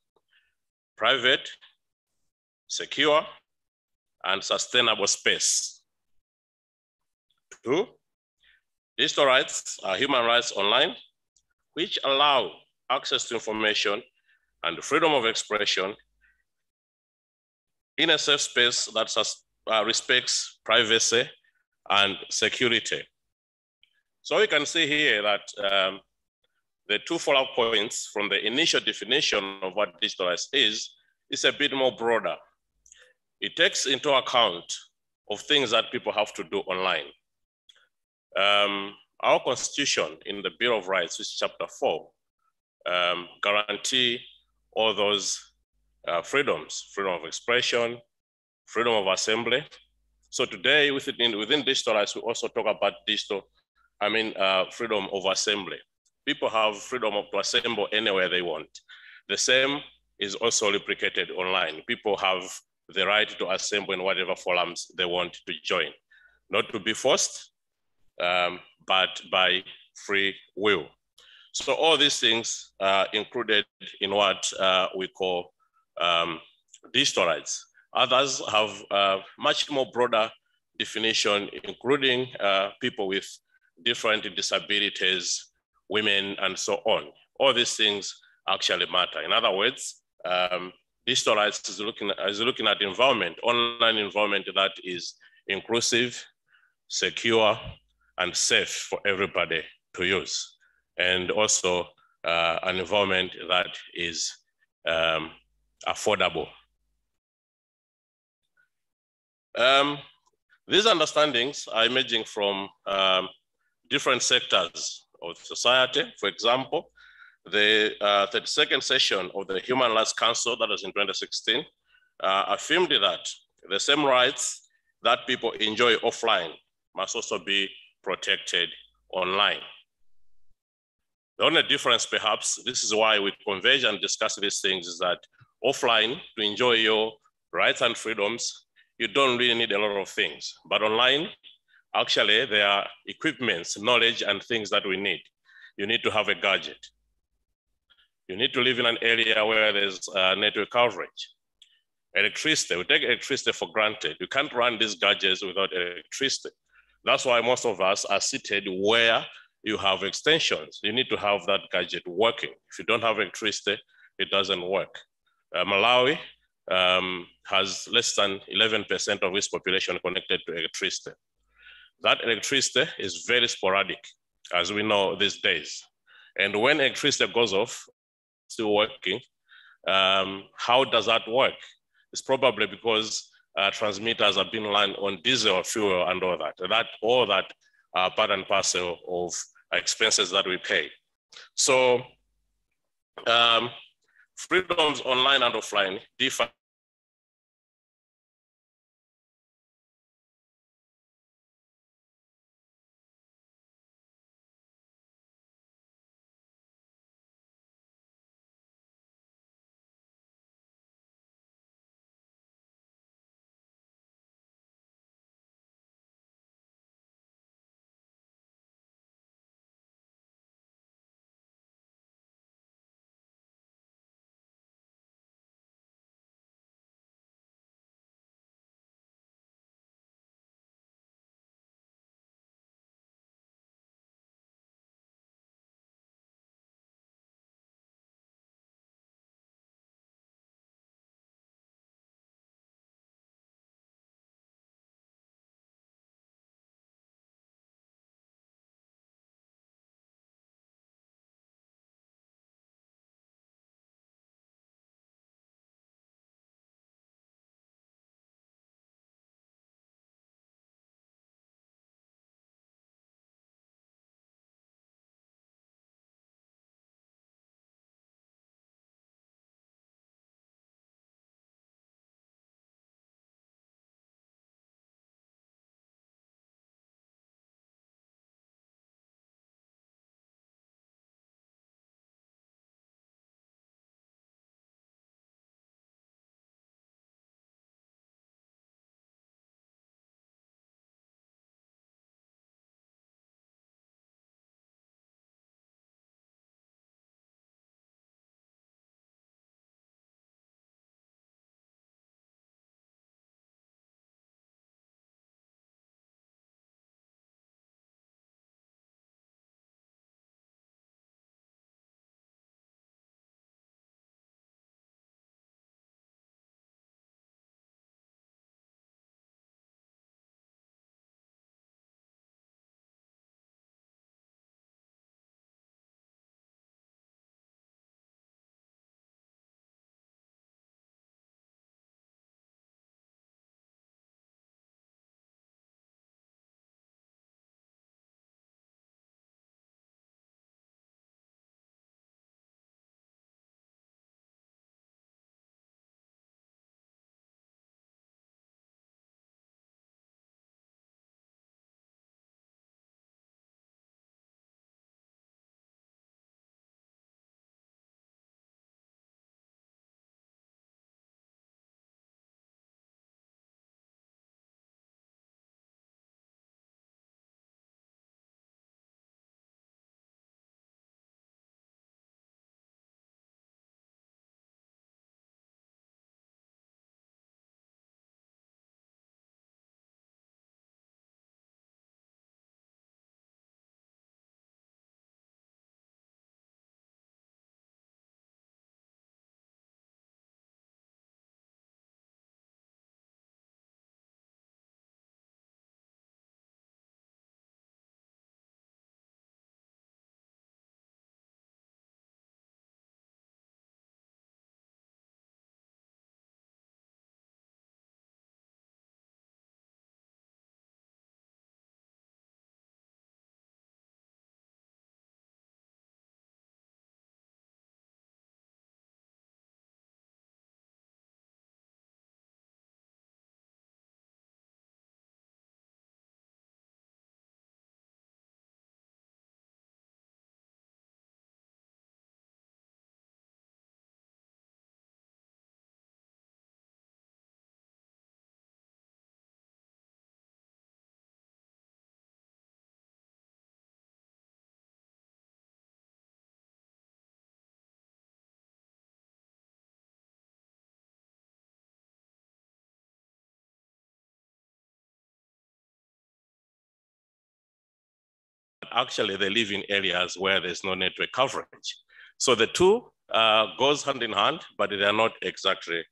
Speaker 4: private, secure, and sustainable space. Two, digital rights are human rights online, which allow access to information and freedom of expression in a safe space that uh, respects privacy and security. So we can see here that um, the two follow-up points from the initial definition of what digital rights is, is a bit more broader. It takes into account of things that people have to do online. Um, our constitution in the Bill of Rights, which is chapter four, um, guarantee all those uh, freedoms, freedom of expression, freedom of assembly. So today within, within digital we also talk about digital, I mean, uh, freedom of assembly people have freedom of to assemble anywhere they want. The same is also replicated online. People have the right to assemble in whatever forums they want to join, not to be forced, um, but by free will. So all these things are included in what uh, we call um, digital rights. Others have a much more broader definition, including uh, people with different disabilities, women, and so on. All these things actually matter. In other words, um, digital rights is looking, is looking at environment, online environment that is inclusive, secure, and safe for everybody to use. And also uh, an environment that is um, affordable. Um, these understandings are emerging from um, different sectors of society. For example, the uh, 32nd session of the Human Rights Council that was in 2016 uh, affirmed that the same rights that people enjoy offline must also be protected online. The only difference perhaps, this is why we converge and discuss these things is that offline to enjoy your rights and freedoms, you don't really need a lot of things, but online, Actually, there are equipments, knowledge, and things that we need. You need to have a gadget. You need to live in an area where there's uh, network coverage. Electricity, we take electricity for granted. You can't run these gadgets without electricity. That's why most of us are seated where you have extensions. You need to have that gadget working. If you don't have electricity, it doesn't work. Uh, Malawi um, has less than 11% of its population connected to electricity. That electricity is very sporadic, as we know these days. And when electricity goes off, still working, um, how does that work? It's probably because uh, transmitters have been run on diesel fuel and all that. That all that are part and parcel of expenses that we pay. So um, freedoms online and offline differ actually they live in areas where there's no network coverage. So the two uh, goes hand in hand, but they are not exactly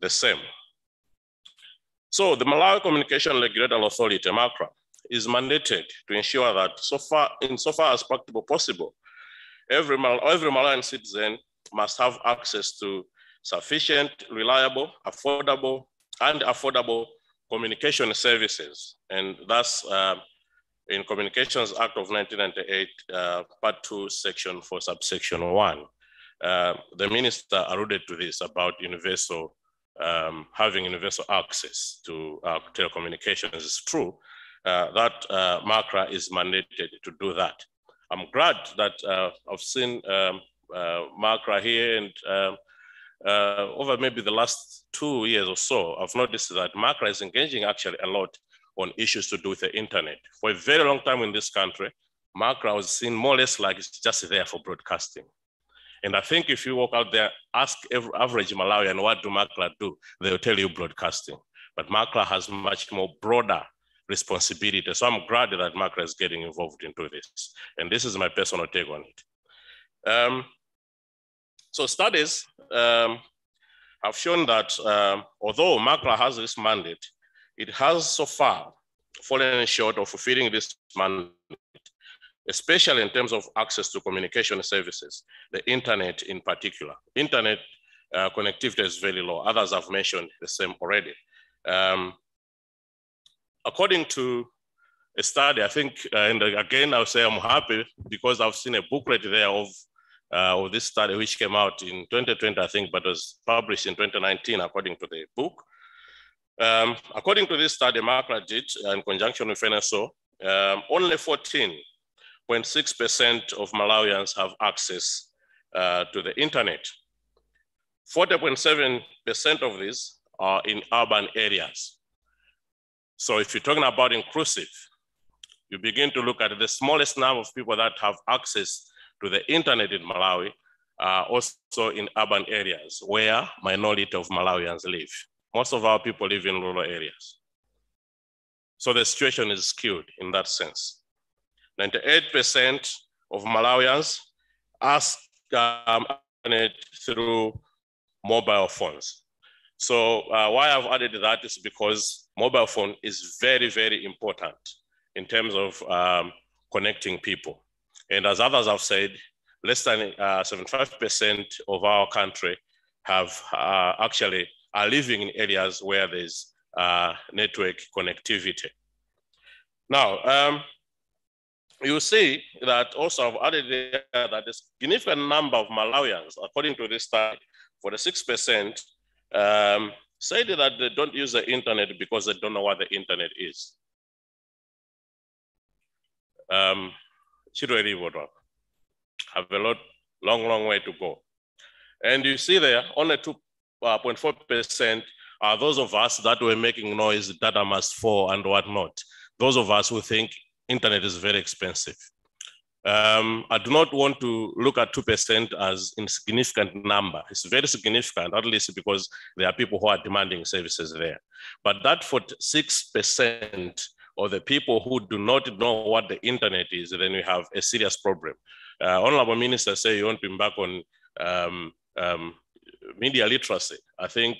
Speaker 4: the same. So the Malawi Communication Regulatory Authority, MACRA, is mandated to ensure that so far, in so far as practical possible, every, Mal every Malawian citizen must have access to sufficient, reliable, affordable, and affordable communication services. And thus, uh, in Communications Act of 1998, uh, Part 2, Section 4, Subsection 1, uh, the minister alluded to this about universal, um, having universal access to uh, telecommunications. It's true uh, that uh, MACRA is mandated to do that. I'm glad that uh, I've seen um, MACRA here and um, over maybe the last two years or so, I've noticed that MACRA is engaging actually a lot on issues to do with the internet. For a very long time in this country, MACRA was seen more or less like it's just there for broadcasting. And I think if you walk out there, ask every average Malawian, what do MACRA do? They'll tell you broadcasting. But MACRA has much more broader responsibility. So I'm glad that MACRA is getting involved into this. And this is my personal take on it. Um, so studies um, have shown that um, although MACRA has this mandate, it has so far fallen short of fulfilling this mandate, especially in terms of access to communication services, the internet in particular. Internet uh, connectivity is very low. Others have mentioned the same already. Um, according to a study, I think, uh, and again, I'll say I'm happy because I've seen a booklet there of, uh, of this study, which came out in 2020, I think, but was published in 2019, according to the book. Um, according to this study, MACRA did, in conjunction with NSO, um, only 14.6% of Malawians have access uh, to the internet. 40.7% of these are in urban areas. So if you're talking about inclusive, you begin to look at the smallest number of people that have access to the internet in Malawi, uh, also in urban areas where minority of Malawians live. Most of our people live in rural areas. So the situation is skewed in that sense. 98% of Malawians ask um, through mobile phones. So uh, why I've added that is because mobile phone is very, very important in terms of um, connecting people. And as others have said, less than 75% uh, of our country have uh, actually are living in areas where there's uh, network connectivity. Now, um, you see that also I've added there that a significant number of Malawians, according to this study, 46% um, that they don't use the internet because they don't know what the internet is. Um, have a lot, long, long way to go. And you see there, only 2 uh, 0.4% are those of us that were making noise that I must fall and whatnot. Those of us who think internet is very expensive. Um, I do not want to look at 2% as insignificant number. It's very significant, at least because there are people who are demanding services there. But that 46% or the people who do not know what the internet is, then we have a serious problem. Uh, Honorable Minister say you want to embark on um, um, media literacy. I think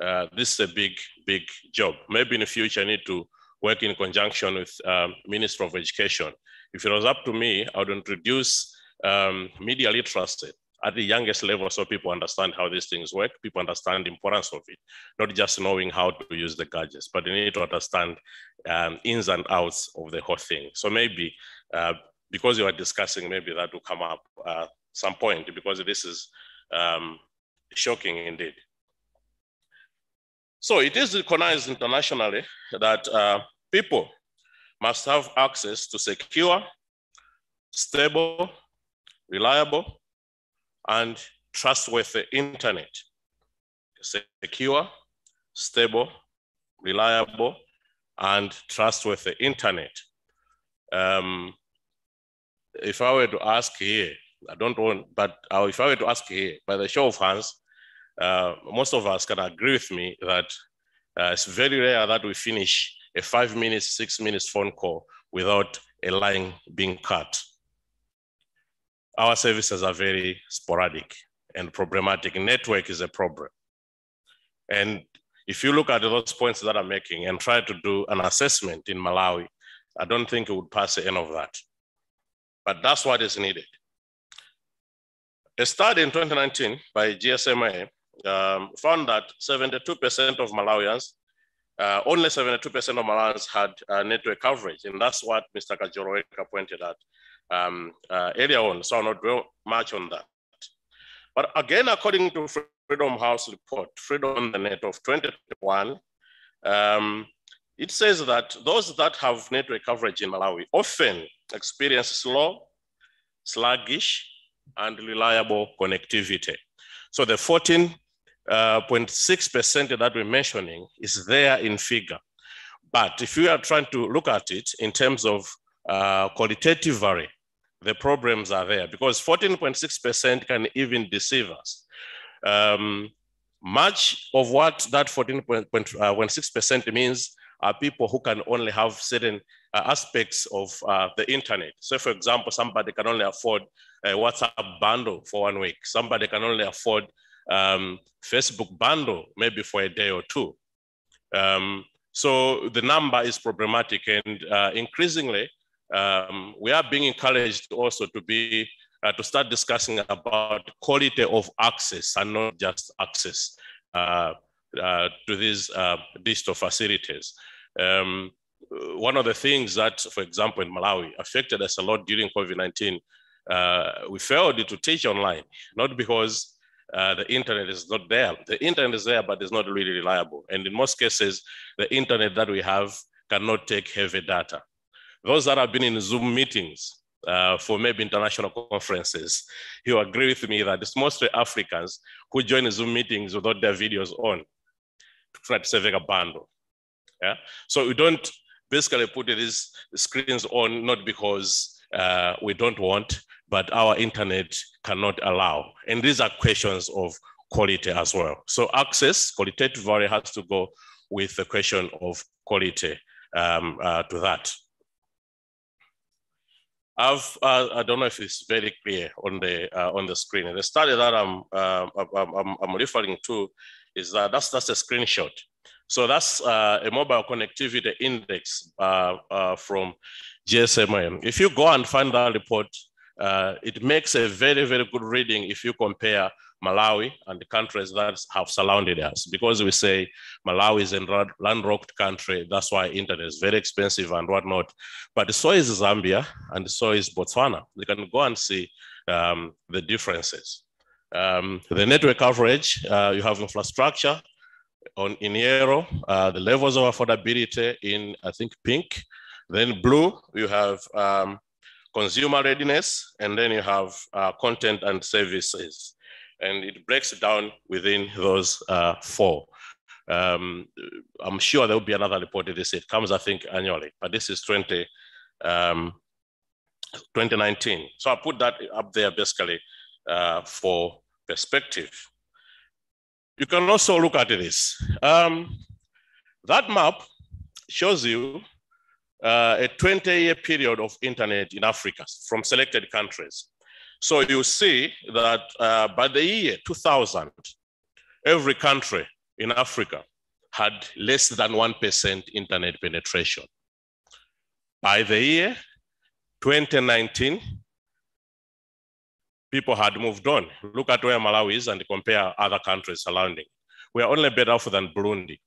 Speaker 4: uh, this is a big, big job. Maybe in the future I need to work in conjunction with um, Minister of Education if it was up to me, I would introduce um, media literacy at the youngest level so people understand how these things work, people understand the importance of it, not just knowing how to use the gadgets, but they need to understand um, ins and outs of the whole thing. So maybe uh, because you are discussing, maybe that will come up uh, some point because this is um, shocking indeed. So it is recognized internationally that uh, people must have access to secure, stable, reliable, and trustworthy internet. Secure, stable, reliable, and trustworthy internet. Um, if I were to ask here, I don't want, but uh, if I were to ask here, by the show of hands, uh, most of us can agree with me that uh, it's very rare that we finish a five minutes, six minutes phone call without a line being cut. Our services are very sporadic and problematic. Network is a problem. And if you look at those points that I'm making and try to do an assessment in Malawi, I don't think it would pass any of that. But that's what is needed. A study in 2019 by GSMA um, found that 72% of Malawians, uh, only 72% of Malawians had uh, network coverage. And that's what Mr. Kajoloweka pointed out um, uh, earlier on. So I'll not dwell much on that. But again, according to Freedom House report, Freedom on the Net of 2021, um, it says that those that have network coverage in Malawi often experience slow, sluggish, and reliable connectivity. So the 14.6% uh, that we're mentioning is there in figure. But if we are trying to look at it in terms of uh, qualitative vary, the problems are there because 14.6% can even deceive us. Um, much of what that 14.6% uh, means are people who can only have certain uh, aspects of uh, the internet. So for example, somebody can only afford a WhatsApp bundle for one week. Somebody can only afford um, Facebook bundle maybe for a day or two. Um, so the number is problematic and uh, increasingly um, we are being encouraged also to be uh, to start discussing about quality of access and not just access uh, to these uh, digital facilities. Um, one of the things that, for example, in Malawi affected us a lot during COVID-19, uh, we failed to teach online, not because uh, the internet is not there. The internet is there, but it's not really reliable. And in most cases, the internet that we have cannot take heavy data. Those that have been in Zoom meetings uh, for maybe international conferences, you agree with me that it's mostly Africans who join Zoom meetings without their videos on try to save a bundle. Yeah? So we don't basically put these screens on not because uh, we don't want, but our internet cannot allow. And these are questions of quality as well. So access, qualitative value has to go with the question of quality um, uh, to that. I've, uh, I don't know if it's very clear on the uh, on the screen. The study that I'm, uh, I'm, I'm referring to is that that's that's a screenshot. So that's uh, a mobile connectivity index uh, uh, from GSMA. If you go and find that report, it makes a very very good reading if you compare Malawi and the countries that have surrounded us because we say Malawi is a landlocked country. That's why internet is very expensive and whatnot. But so is Zambia and so is Botswana. You can go and see um, the differences. Um, the network coverage, uh, you have infrastructure on in yellow, uh, the levels of affordability in, I think, pink. Then blue, you have um, consumer readiness, and then you have uh, content and services and it breaks down within those uh, four. Um, I'm sure there will be another report this. It comes, I think, annually, but this is 20, um, 2019. So I put that up there basically uh, for perspective. You can also look at this. Um, that map shows you uh, a 20 year period of internet in Africa from selected countries. So you see that uh, by the year 2000, every country in Africa had less than 1% internet penetration. By the year 2019, people had moved on. Look at where Malawi is and compare other countries surrounding. We are only better off than Burundi.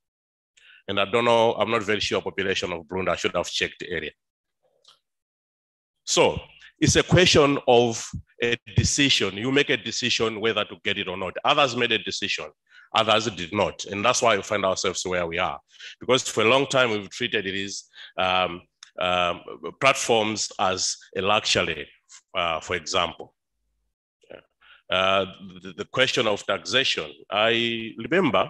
Speaker 4: And I don't know, I'm not very sure population of Burundi, I should have checked the area. So it's a question of a decision. You make a decision whether to get it or not. Others made a decision, others did not. And that's why we find ourselves where we are. Because for a long time, we've treated these um, um, platforms as a luxury, uh, for example. Uh, the, the, question of taxation. I remember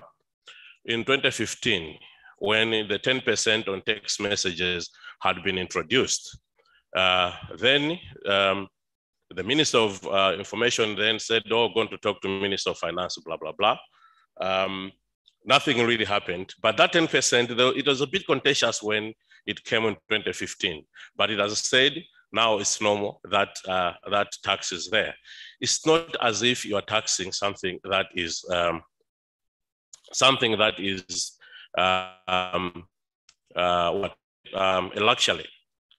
Speaker 4: in 2015 when the 10% on text messages had been introduced. Uh, then um, the Minister of uh, Information then said, oh, going to talk to Minister of Finance, blah, blah, blah. Um, nothing really happened. But that 10%, though, it was a bit contentious when it came in 2015. But it has said now it's normal that uh, that tax is there. It's not as if you are taxing something that is um, something that is um, uh, what um, a luxury.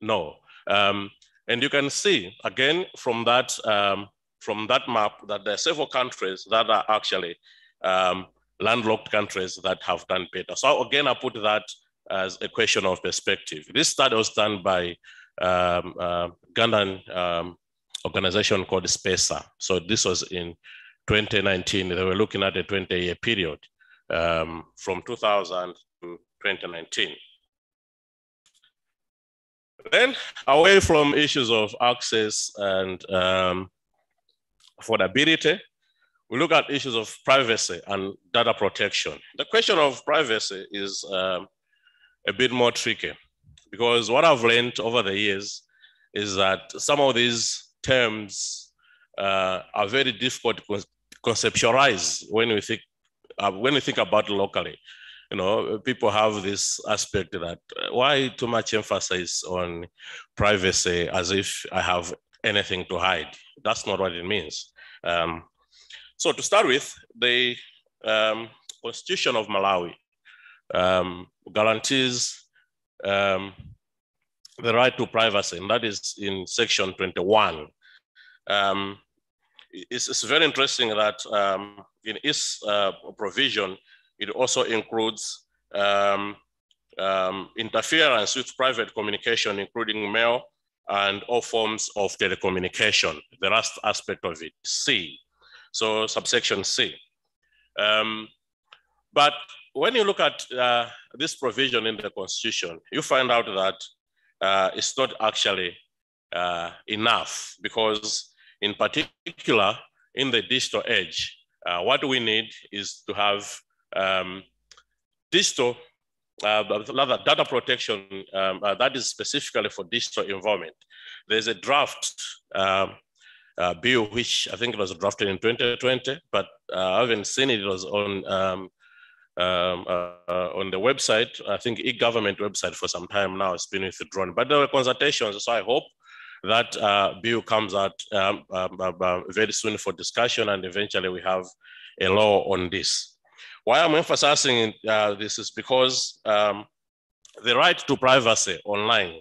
Speaker 4: No, um, and you can see again from that um, from that map that there are several countries that are actually um, landlocked countries that have done better. So again, I put that as a question of perspective. This study was done by um, uh, Ugandan um, organization called CIPESA. So this was in 2019. They were looking at a 20-year period um, from 2000 to 2019. Then away from issues of access and um, affordability, we look at issues of privacy and data protection. The question of privacy is um, a bit more tricky because what I've learned over the years is that some of these terms uh, are very difficult to conceptualize when we think uh, when we think about locally. You know, people have this aspect that uh, why too much emphasis on privacy as if I have anything to hide. That's not what it means. Um, so to start with, the um, Constitution of Malawi um, guarantees um, the right to privacy, and that is in section 21. Um, it's, it's, very interesting that um, in its uh, provision, it also includes um, um, interference with private communication, including mail and all forms of telecommunication, the last aspect of it, C. So subsection C. Um, but when you look at uh, this provision in the constitution, you find out that uh, it's not actually uh, enough because in particular, in the digital age, uh, what we need is to have um, digital, uh, data protection um, uh, that is specifically for digital environment. There's a draft um, uh, bill, which I think it was drafted in 2020, but I haven't seen it. It was on um, um, uh, uh, on the website, I think e-government website for some time now, it's been withdrawn. But there were consultations, so I hope that uh, bill comes out um, um, um, um, very soon for discussion and eventually we have a law on this. Why I'm emphasizing uh, this is because um, the right to privacy online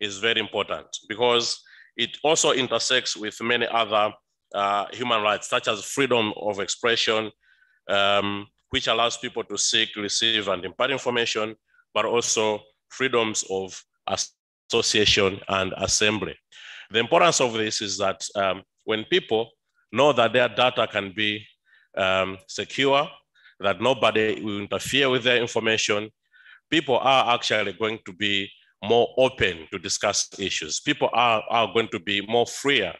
Speaker 4: is very important because it also intersects with many other uh, human rights, such as freedom of expression, um, which allows people to seek, receive, and impart information, but also freedoms of association and assembly. The importance of this is that um, when people know that their data can be um, secure, that nobody will interfere with their information, people are actually going to be more open to discuss issues. People are, are going to be more freer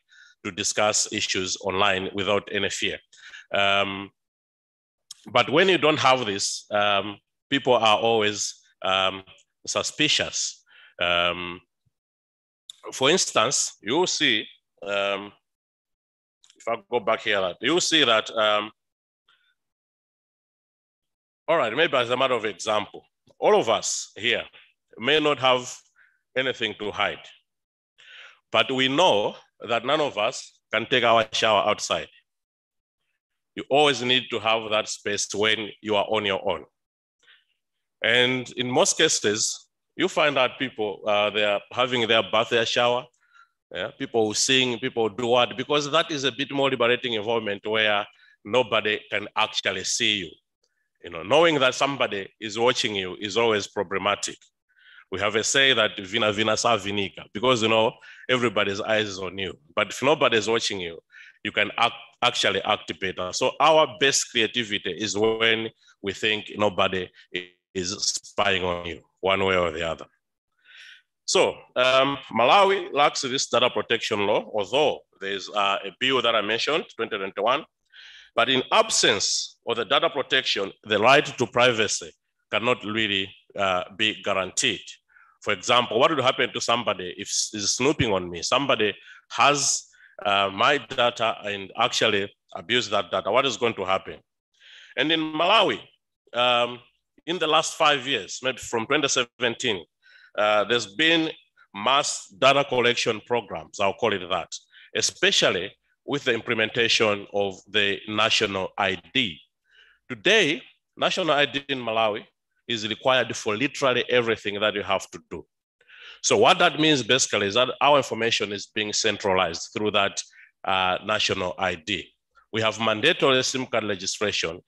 Speaker 4: to discuss issues online without any fear. Um, but when you don't have this, um, people are always um, suspicious. Um, for instance, you see, um, if I go back here, you see that, um, all right, maybe as a matter of example, all of us here may not have anything to hide, but we know that none of us can take our shower outside you always need to have that space when you are on your own. And in most cases, you find that people, uh, they are having their bath, their shower, yeah? people sing, people do what, because that is a bit more liberating environment where nobody can actually see you. You know, knowing that somebody is watching you is always problematic. We have a say that vina vina sa vinika, because you know everybody's eyes is on you. But if nobody is watching you, you can act, actually activate. So our best creativity is when we think nobody is spying on you one way or the other. So um, Malawi lacks this data protection law, although there's uh, a bill that I mentioned, 2021, but in absence of the data protection, the right to privacy cannot really uh, be guaranteed. For example, what would happen to somebody if is snooping on me? Somebody has uh, my data and actually abuse that data, what is going to happen? And in Malawi, um, in the last five years, maybe from 2017, uh, there's been mass data collection programs, I'll call it that, especially with the implementation of the national ID. Today, national ID in Malawi is required for literally everything that you have to do. So what that means basically is that our information is being centralized through that uh, national ID. We have mandatory SIM card registration.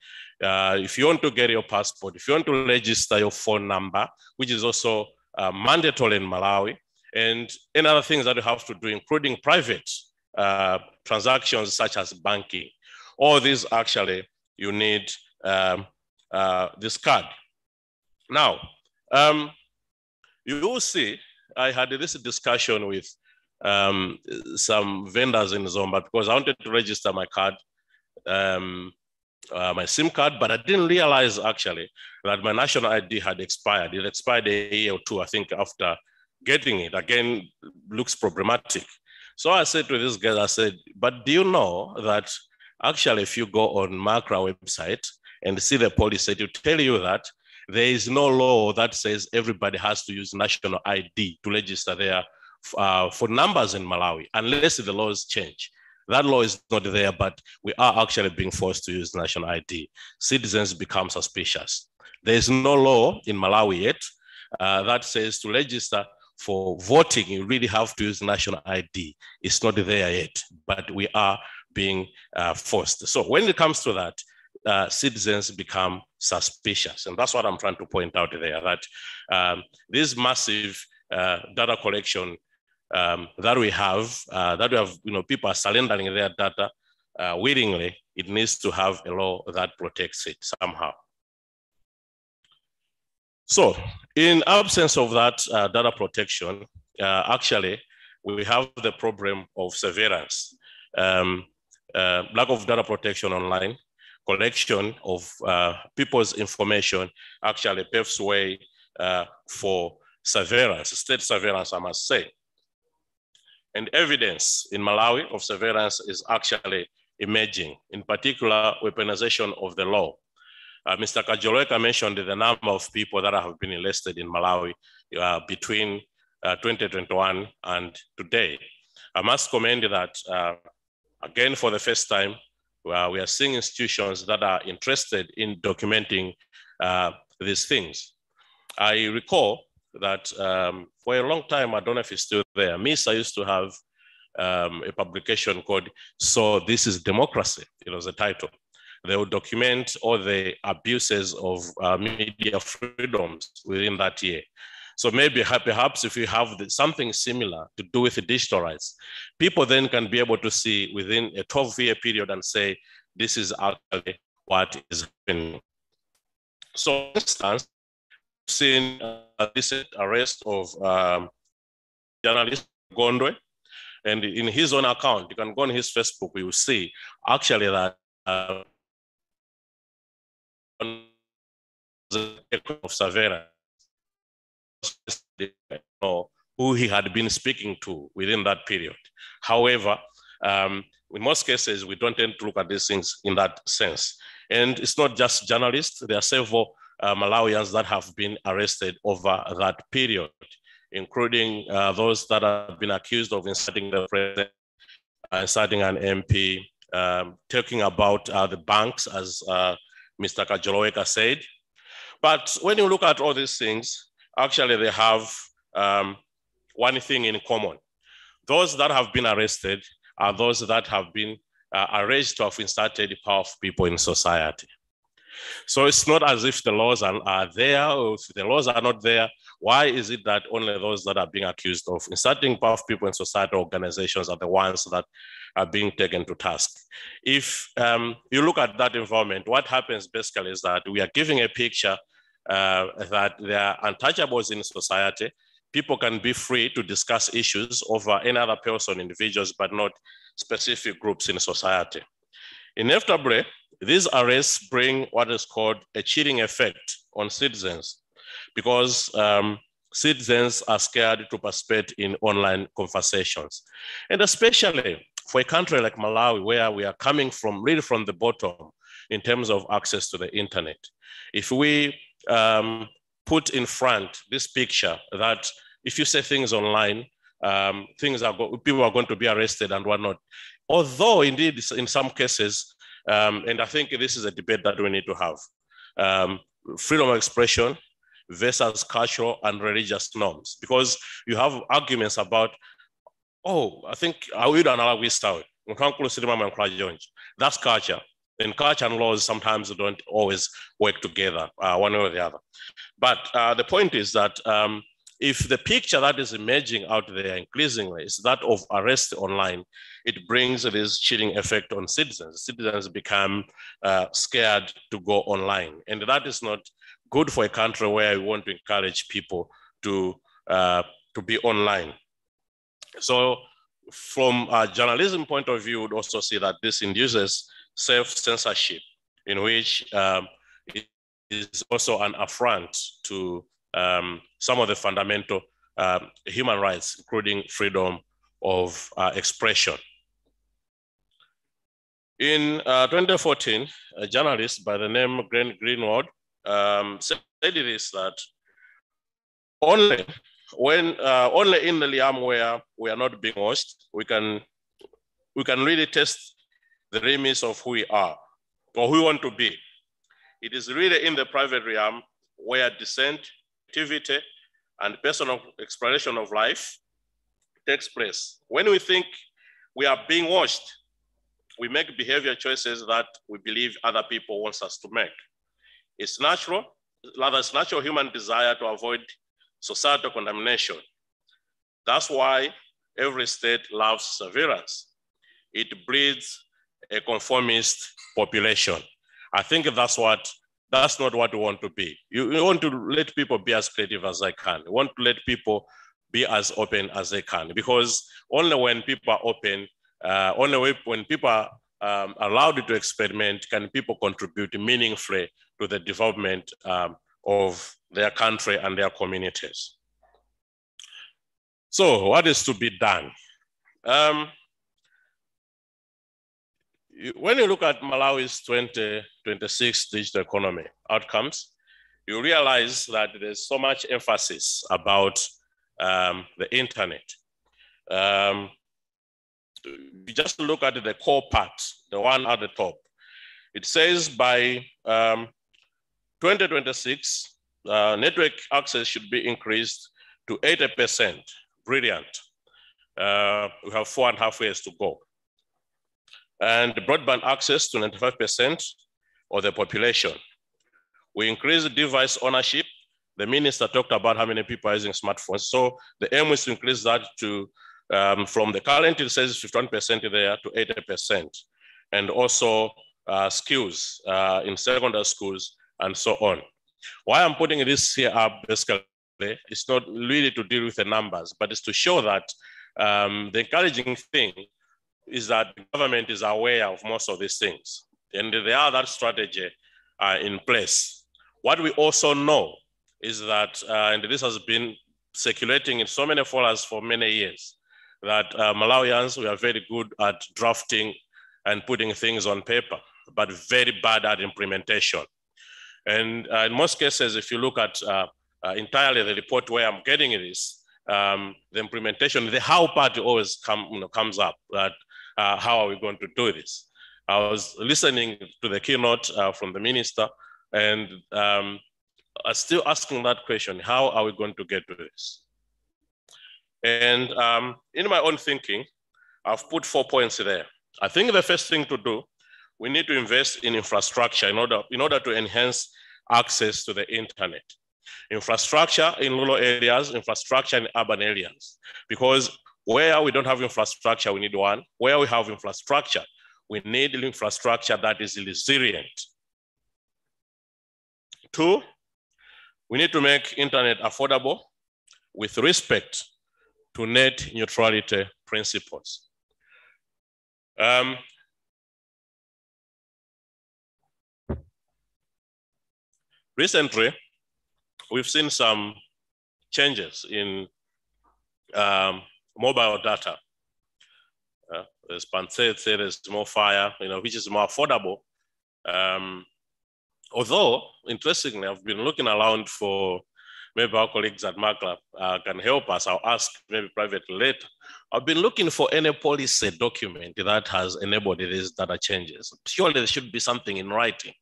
Speaker 4: Uh, if you want to get your passport, if you want to register your phone number, which is also uh, mandatory in Malawi, and any other things that you have to do, including private uh, transactions such as banking. All these actually, you need um, uh, this card. Now, um, you will see, I had this discussion with um, some vendors in Zomba because I wanted to register my card, um, uh, my SIM card, but I didn't realize actually that my national ID had expired. It expired a year or two, I think, after getting it. Again, looks problematic. So I said to this guy, I said, but do you know that actually if you go on MACRA website and see the policy, it will tell you that there is no law that says everybody has to use national ID to register there uh, for numbers in Malawi, unless the laws change. That law is not there, but we are actually being forced to use national ID. Citizens become suspicious. There is no law in Malawi yet uh, that says to register for voting, you really have to use national ID. It's not there yet, but we are being uh, forced. So when it comes to that, uh, citizens become suspicious. And that's what I'm trying to point out there, that um, this massive uh, data collection um, that we have, uh, that we have, you know, people are surrendering their data uh, willingly, it needs to have a law that protects it somehow. So in absence of that uh, data protection, uh, actually, we have the problem of surveillance, um, uh, lack of data protection online, collection of uh, people's information actually paves way uh, for surveillance, state surveillance, I must say. And evidence in Malawi of surveillance is actually emerging, in particular, weaponization of the law. Uh, Mr. Kajoloweka mentioned the number of people that have been enlisted in Malawi uh, between uh, 2021 and today. I must commend that, uh, again, for the first time, uh, we are seeing institutions that are interested in documenting uh, these things. I recall that um, for a long time, I don't know if it's still there, MISA used to have um, a publication called So This is Democracy, it was the title they would document all the abuses of uh, media freedoms within that year. So maybe perhaps if you have something similar to do with the digital rights, people then can be able to see within a 12 year period and say, this is actually what is happening. So for instance, seen uh, this arrest of um, journalist Gondwe, and in his own account, you can go on his Facebook, you will see actually that uh, of Savera, who he had been speaking to within that period. However, um, in most cases, we don't tend to look at these things in that sense. And it's not just journalists, there are several uh, Malawians that have been arrested over that period, including uh, those that have been accused of inciting the president, uh, inciting an MP, um, talking about uh, the banks as uh, Mr. Kajoloweka said. But when you look at all these things, actually they have um, one thing in common. Those that have been arrested are those that have been uh, arranged to have inserted powerful people in society. So it's not as if the laws are, are, there or if the laws are not there. Why is it that only those that are being accused of inserting powerful people in society organizations are the ones that are being taken to task. If um, you look at that environment, what happens basically is that we are giving a picture uh, that there are untouchables in society. People can be free to discuss issues over any other person, individuals, but not specific groups in society. Inevitably, these arrests bring what is called a chilling effect on citizens because um, citizens are scared to participate in online conversations. And especially for a country like Malawi, where we are coming from really from the bottom in terms of access to the internet, if we um, put in front this picture that if you say things online, um, things are people are going to be arrested and whatnot. Although indeed in some cases, um, and I think this is a debate that we need to have, um, freedom of expression versus cultural and religious norms, because you have arguments about, oh, I think I would analog style. That's culture. And culture and laws sometimes don't always work together, uh, one way or the other. But uh, the point is that um, if the picture that is emerging out there increasingly is that of arrest online, it brings this chilling effect on citizens. Citizens become uh, scared to go online. And that is not good for a country where we want to encourage people to, uh, to be online. So from a journalism point of view, we would also see that this induces self-censorship in which um, it is also an affront to um, some of the fundamental um, human rights, including freedom of uh, expression. In uh, 2014, a journalist by the name Glenn Greenwald um, said this that only when uh, only in the Liam where we are not being watched, we can we can really test the limits of who we are or who we want to be. It is really in the private realm where dissent, activity, and personal exploration of life takes place. When we think we are being watched, we make behavior choices that we believe other people want us to make. It's natural, rather it's natural human desire to avoid societal condemnation. That's why every state loves surveillance. It breeds a conformist population. I think that's what that's not what we want to be. You, you, want to let people be as creative as they can. You want to let people be as open as they can because only when people are open, uh, only when people are um, allowed to experiment can people contribute meaningfully to the development um, of their country and their communities. So what is to be done? Um, when you look at Malawi's 2026 digital economy outcomes, you realize that there's so much emphasis about um, the internet. Um, you just look at the core part, the one at the top. It says by um, 2026, uh, network access should be increased to 80%. Brilliant. Uh, we have four and a half years to go and broadband access to 95% of the population. We increase device ownership. The minister talked about how many people are using smartphones. So the aim is to increase that to, um, from the current, it says 51% there to 80%. And also uh, skills uh, in secondary schools and so on. Why I'm putting this here up basically, it's not really to deal with the numbers, but it's to show that um, the encouraging thing is that the government is aware of most of these things. And there are that strategy uh, in place. What we also know is that, uh, and this has been circulating in so many forums for many years, that uh, Malawians, we are very good at drafting and putting things on paper, but very bad at implementation. And uh, in most cases, if you look at uh, uh, entirely the report where I'm getting this, um, the implementation, the how part always come, you know, comes up that uh, how are we going to do this? I was listening to the keynote uh, from the minister and um, I was still asking that question, how are we going to get to this? And um, in my own thinking, I've put four points there. I think the first thing to do, we need to invest in infrastructure in order, in order to enhance access to the internet. Infrastructure in rural areas, infrastructure in urban areas, because where we don't have infrastructure, we need one. Where we have infrastructure, we need infrastructure that is resilient. Two, we need to make internet affordable with respect to net neutrality principles. Um, recently, we've seen some changes in um, mobile data. Uh, there's Pansete, there's MoFire, you know, which is more affordable. Um, although, interestingly, I've been looking around for maybe our colleagues at MACRA uh, can help us. I'll ask maybe privately later. I've been looking for any policy document that has enabled these data changes. Surely there should be something in writing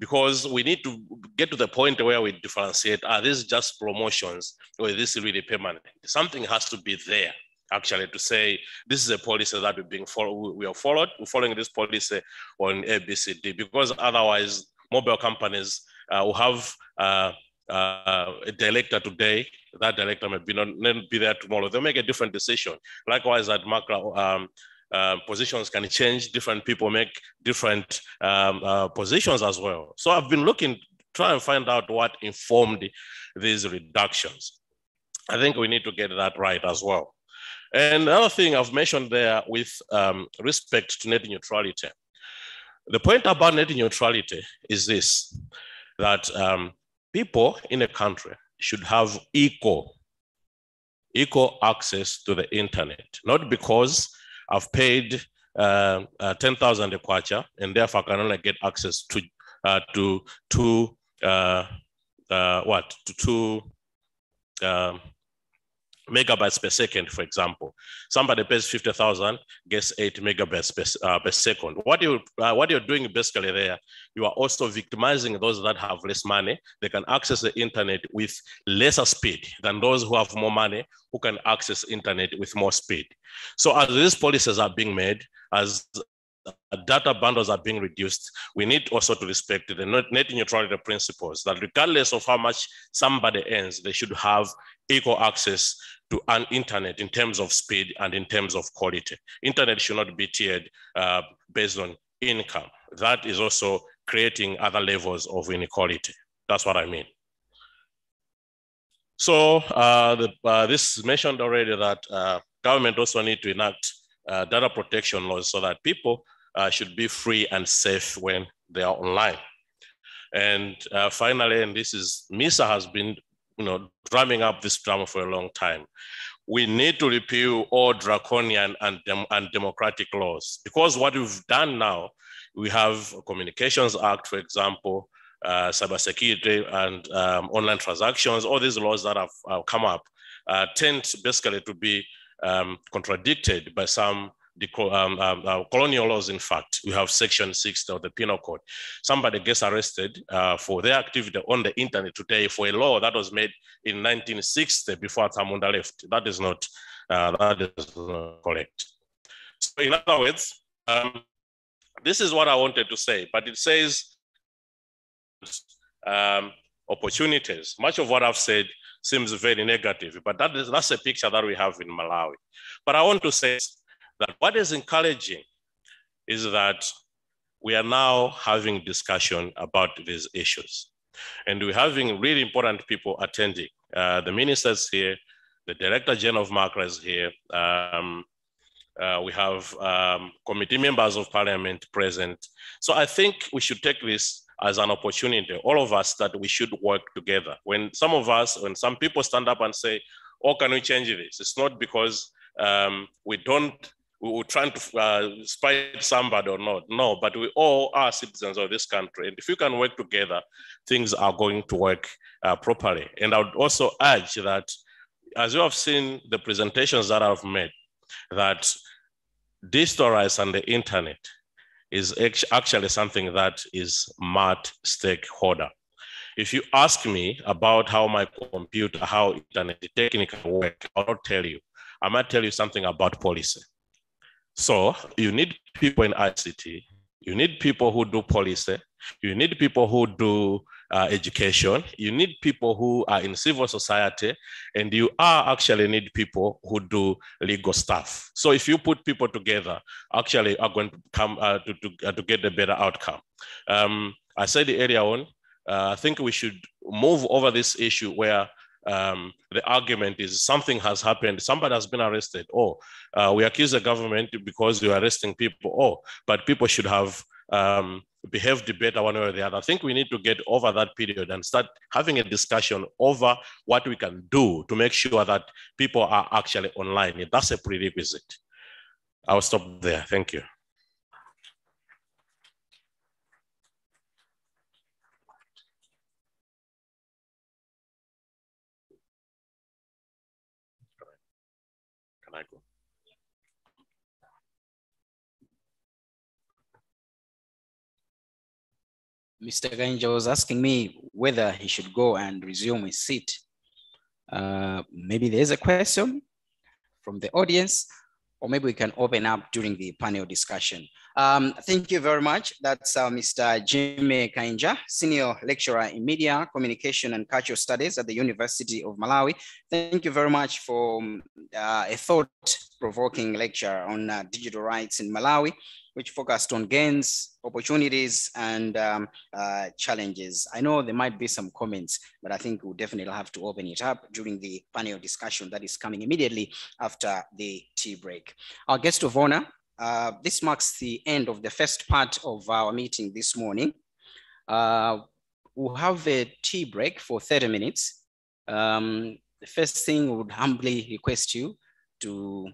Speaker 4: because we need to get to the point where we differentiate, are these just promotions or is this really permanent? Something has to be there actually to say this is a policy that we're being follow, we are followed, we're following this policy on ABCD because otherwise mobile companies uh, will have uh, uh, a director today, that director may be not, not be there tomorrow. They'll make a different decision. Likewise, at MACRA um, uh, positions can change. Different people make different um, uh, positions as well. So I've been looking, try and find out what informed these reductions. I think we need to get that right as well. And another thing I've mentioned there with um, respect to net neutrality. The point about net neutrality is this, that um, people in a country should have equal, equal access to the internet, not because I've paid uh, uh, 10,000 a kwacha and therefore I can only get access to, uh, to, to uh, uh, what, to two, um, megabytes per second, for example. Somebody pays 50,000, gets eight megabytes per, uh, per second. What, you, uh, what you're doing basically there, you are also victimizing those that have less money. They can access the internet with lesser speed than those who have more money, who can access internet with more speed. So as these policies are being made, as data bundles are being reduced, we need also to respect the net neutrality principles that regardless of how much somebody earns, they should have equal access to an internet in terms of speed and in terms of quality. Internet should not be tiered uh, based on income. That is also creating other levels of inequality. That's what I mean. So uh, the, uh, this mentioned already that uh, government also need to enact uh, data protection laws so that people uh, should be free and safe when they are online. And finally, and this is, MISA has been you know, drumming up this drama for a long time. We need to repeal all draconian and, dem and democratic laws because what we've done now, we have Communications Act, for example, uh, cybersecurity and um, online transactions, all these laws that have uh, come up uh, tend basically to be um, contradicted by some the um, um, uh, colonial laws, in fact, we have section 60 of the penal code. Somebody gets arrested uh, for their activity on the internet today for a law that was made in 1960 before Tamunda left. That is not, uh, that is not correct. So in other words, um, this is what I wanted to say, but it says um, opportunities. Much of what I've said seems very negative, but that is, that's a picture that we have in Malawi. But I want to say that what is encouraging is that we are now having discussion about these issues. And we're having really important people attending. Uh, the ministers here, the Director General of MACRA is here. Um, uh, we have um, committee members of parliament present. So I think we should take this as an opportunity, all of us, that we should work together. When some of us, when some people stand up and say, oh, can we change this? It's not because um, we don't we were trying to uh, spite somebody or not. No, but we all are citizens of this country. And if you can work together, things are going to work uh, properly. And I would also urge that, as you have seen the presentations that I've made, that digital rights and the internet is actually something that is mad stakeholder. If you ask me about how my computer, how internet technically work, I'll not tell you. I might tell you something about policy. So you need people in ICT, you need people who do policy, you need people who do uh, education, you need people who are in civil society, and you are actually need people who do legal stuff. So if you put people together, actually are going to come uh, to, to, uh, to get a better outcome. Um, I said earlier on, uh, I think we should move over this issue where um, the argument is something has happened, somebody has been arrested, Oh, uh, we accuse the government because you're arresting people, Oh, but people should have um, behaved better one way or the other. I think we need to get over that period and start having a discussion over what we can do to make sure that people are actually online. That's a prerequisite. I'll stop there. Thank you.
Speaker 3: Mr. Kainja was asking me whether he should go and resume his seat. Uh, maybe there's a question from the audience, or maybe we can open up during the panel discussion. Um, thank you very much. That's uh, Mr. Jimmy Kainja, Senior Lecturer in Media, Communication and Cultural Studies at the University of Malawi. Thank you very much for uh, a thought-provoking lecture on uh, digital rights in Malawi which focused on gains, opportunities, and um, uh, challenges. I know there might be some comments, but I think we'll definitely have to open it up during the panel discussion that is coming immediately after the tea break. Our guest of honor, uh, this marks the end of the first part of our meeting this morning. Uh, we'll have a tea break for 30 minutes. Um, the first thing we would humbly request you to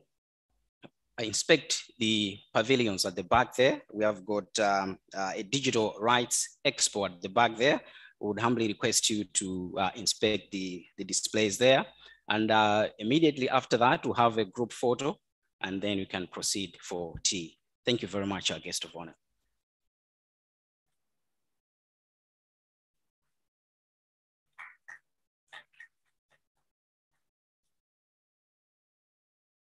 Speaker 3: inspect the pavilions at the back there. We have got um, uh, a digital rights expo at the back there. We would humbly request you to uh, inspect the, the displays there. And uh, immediately after that, we'll have a group photo and then we can proceed for tea. Thank you very much, our guest of honor.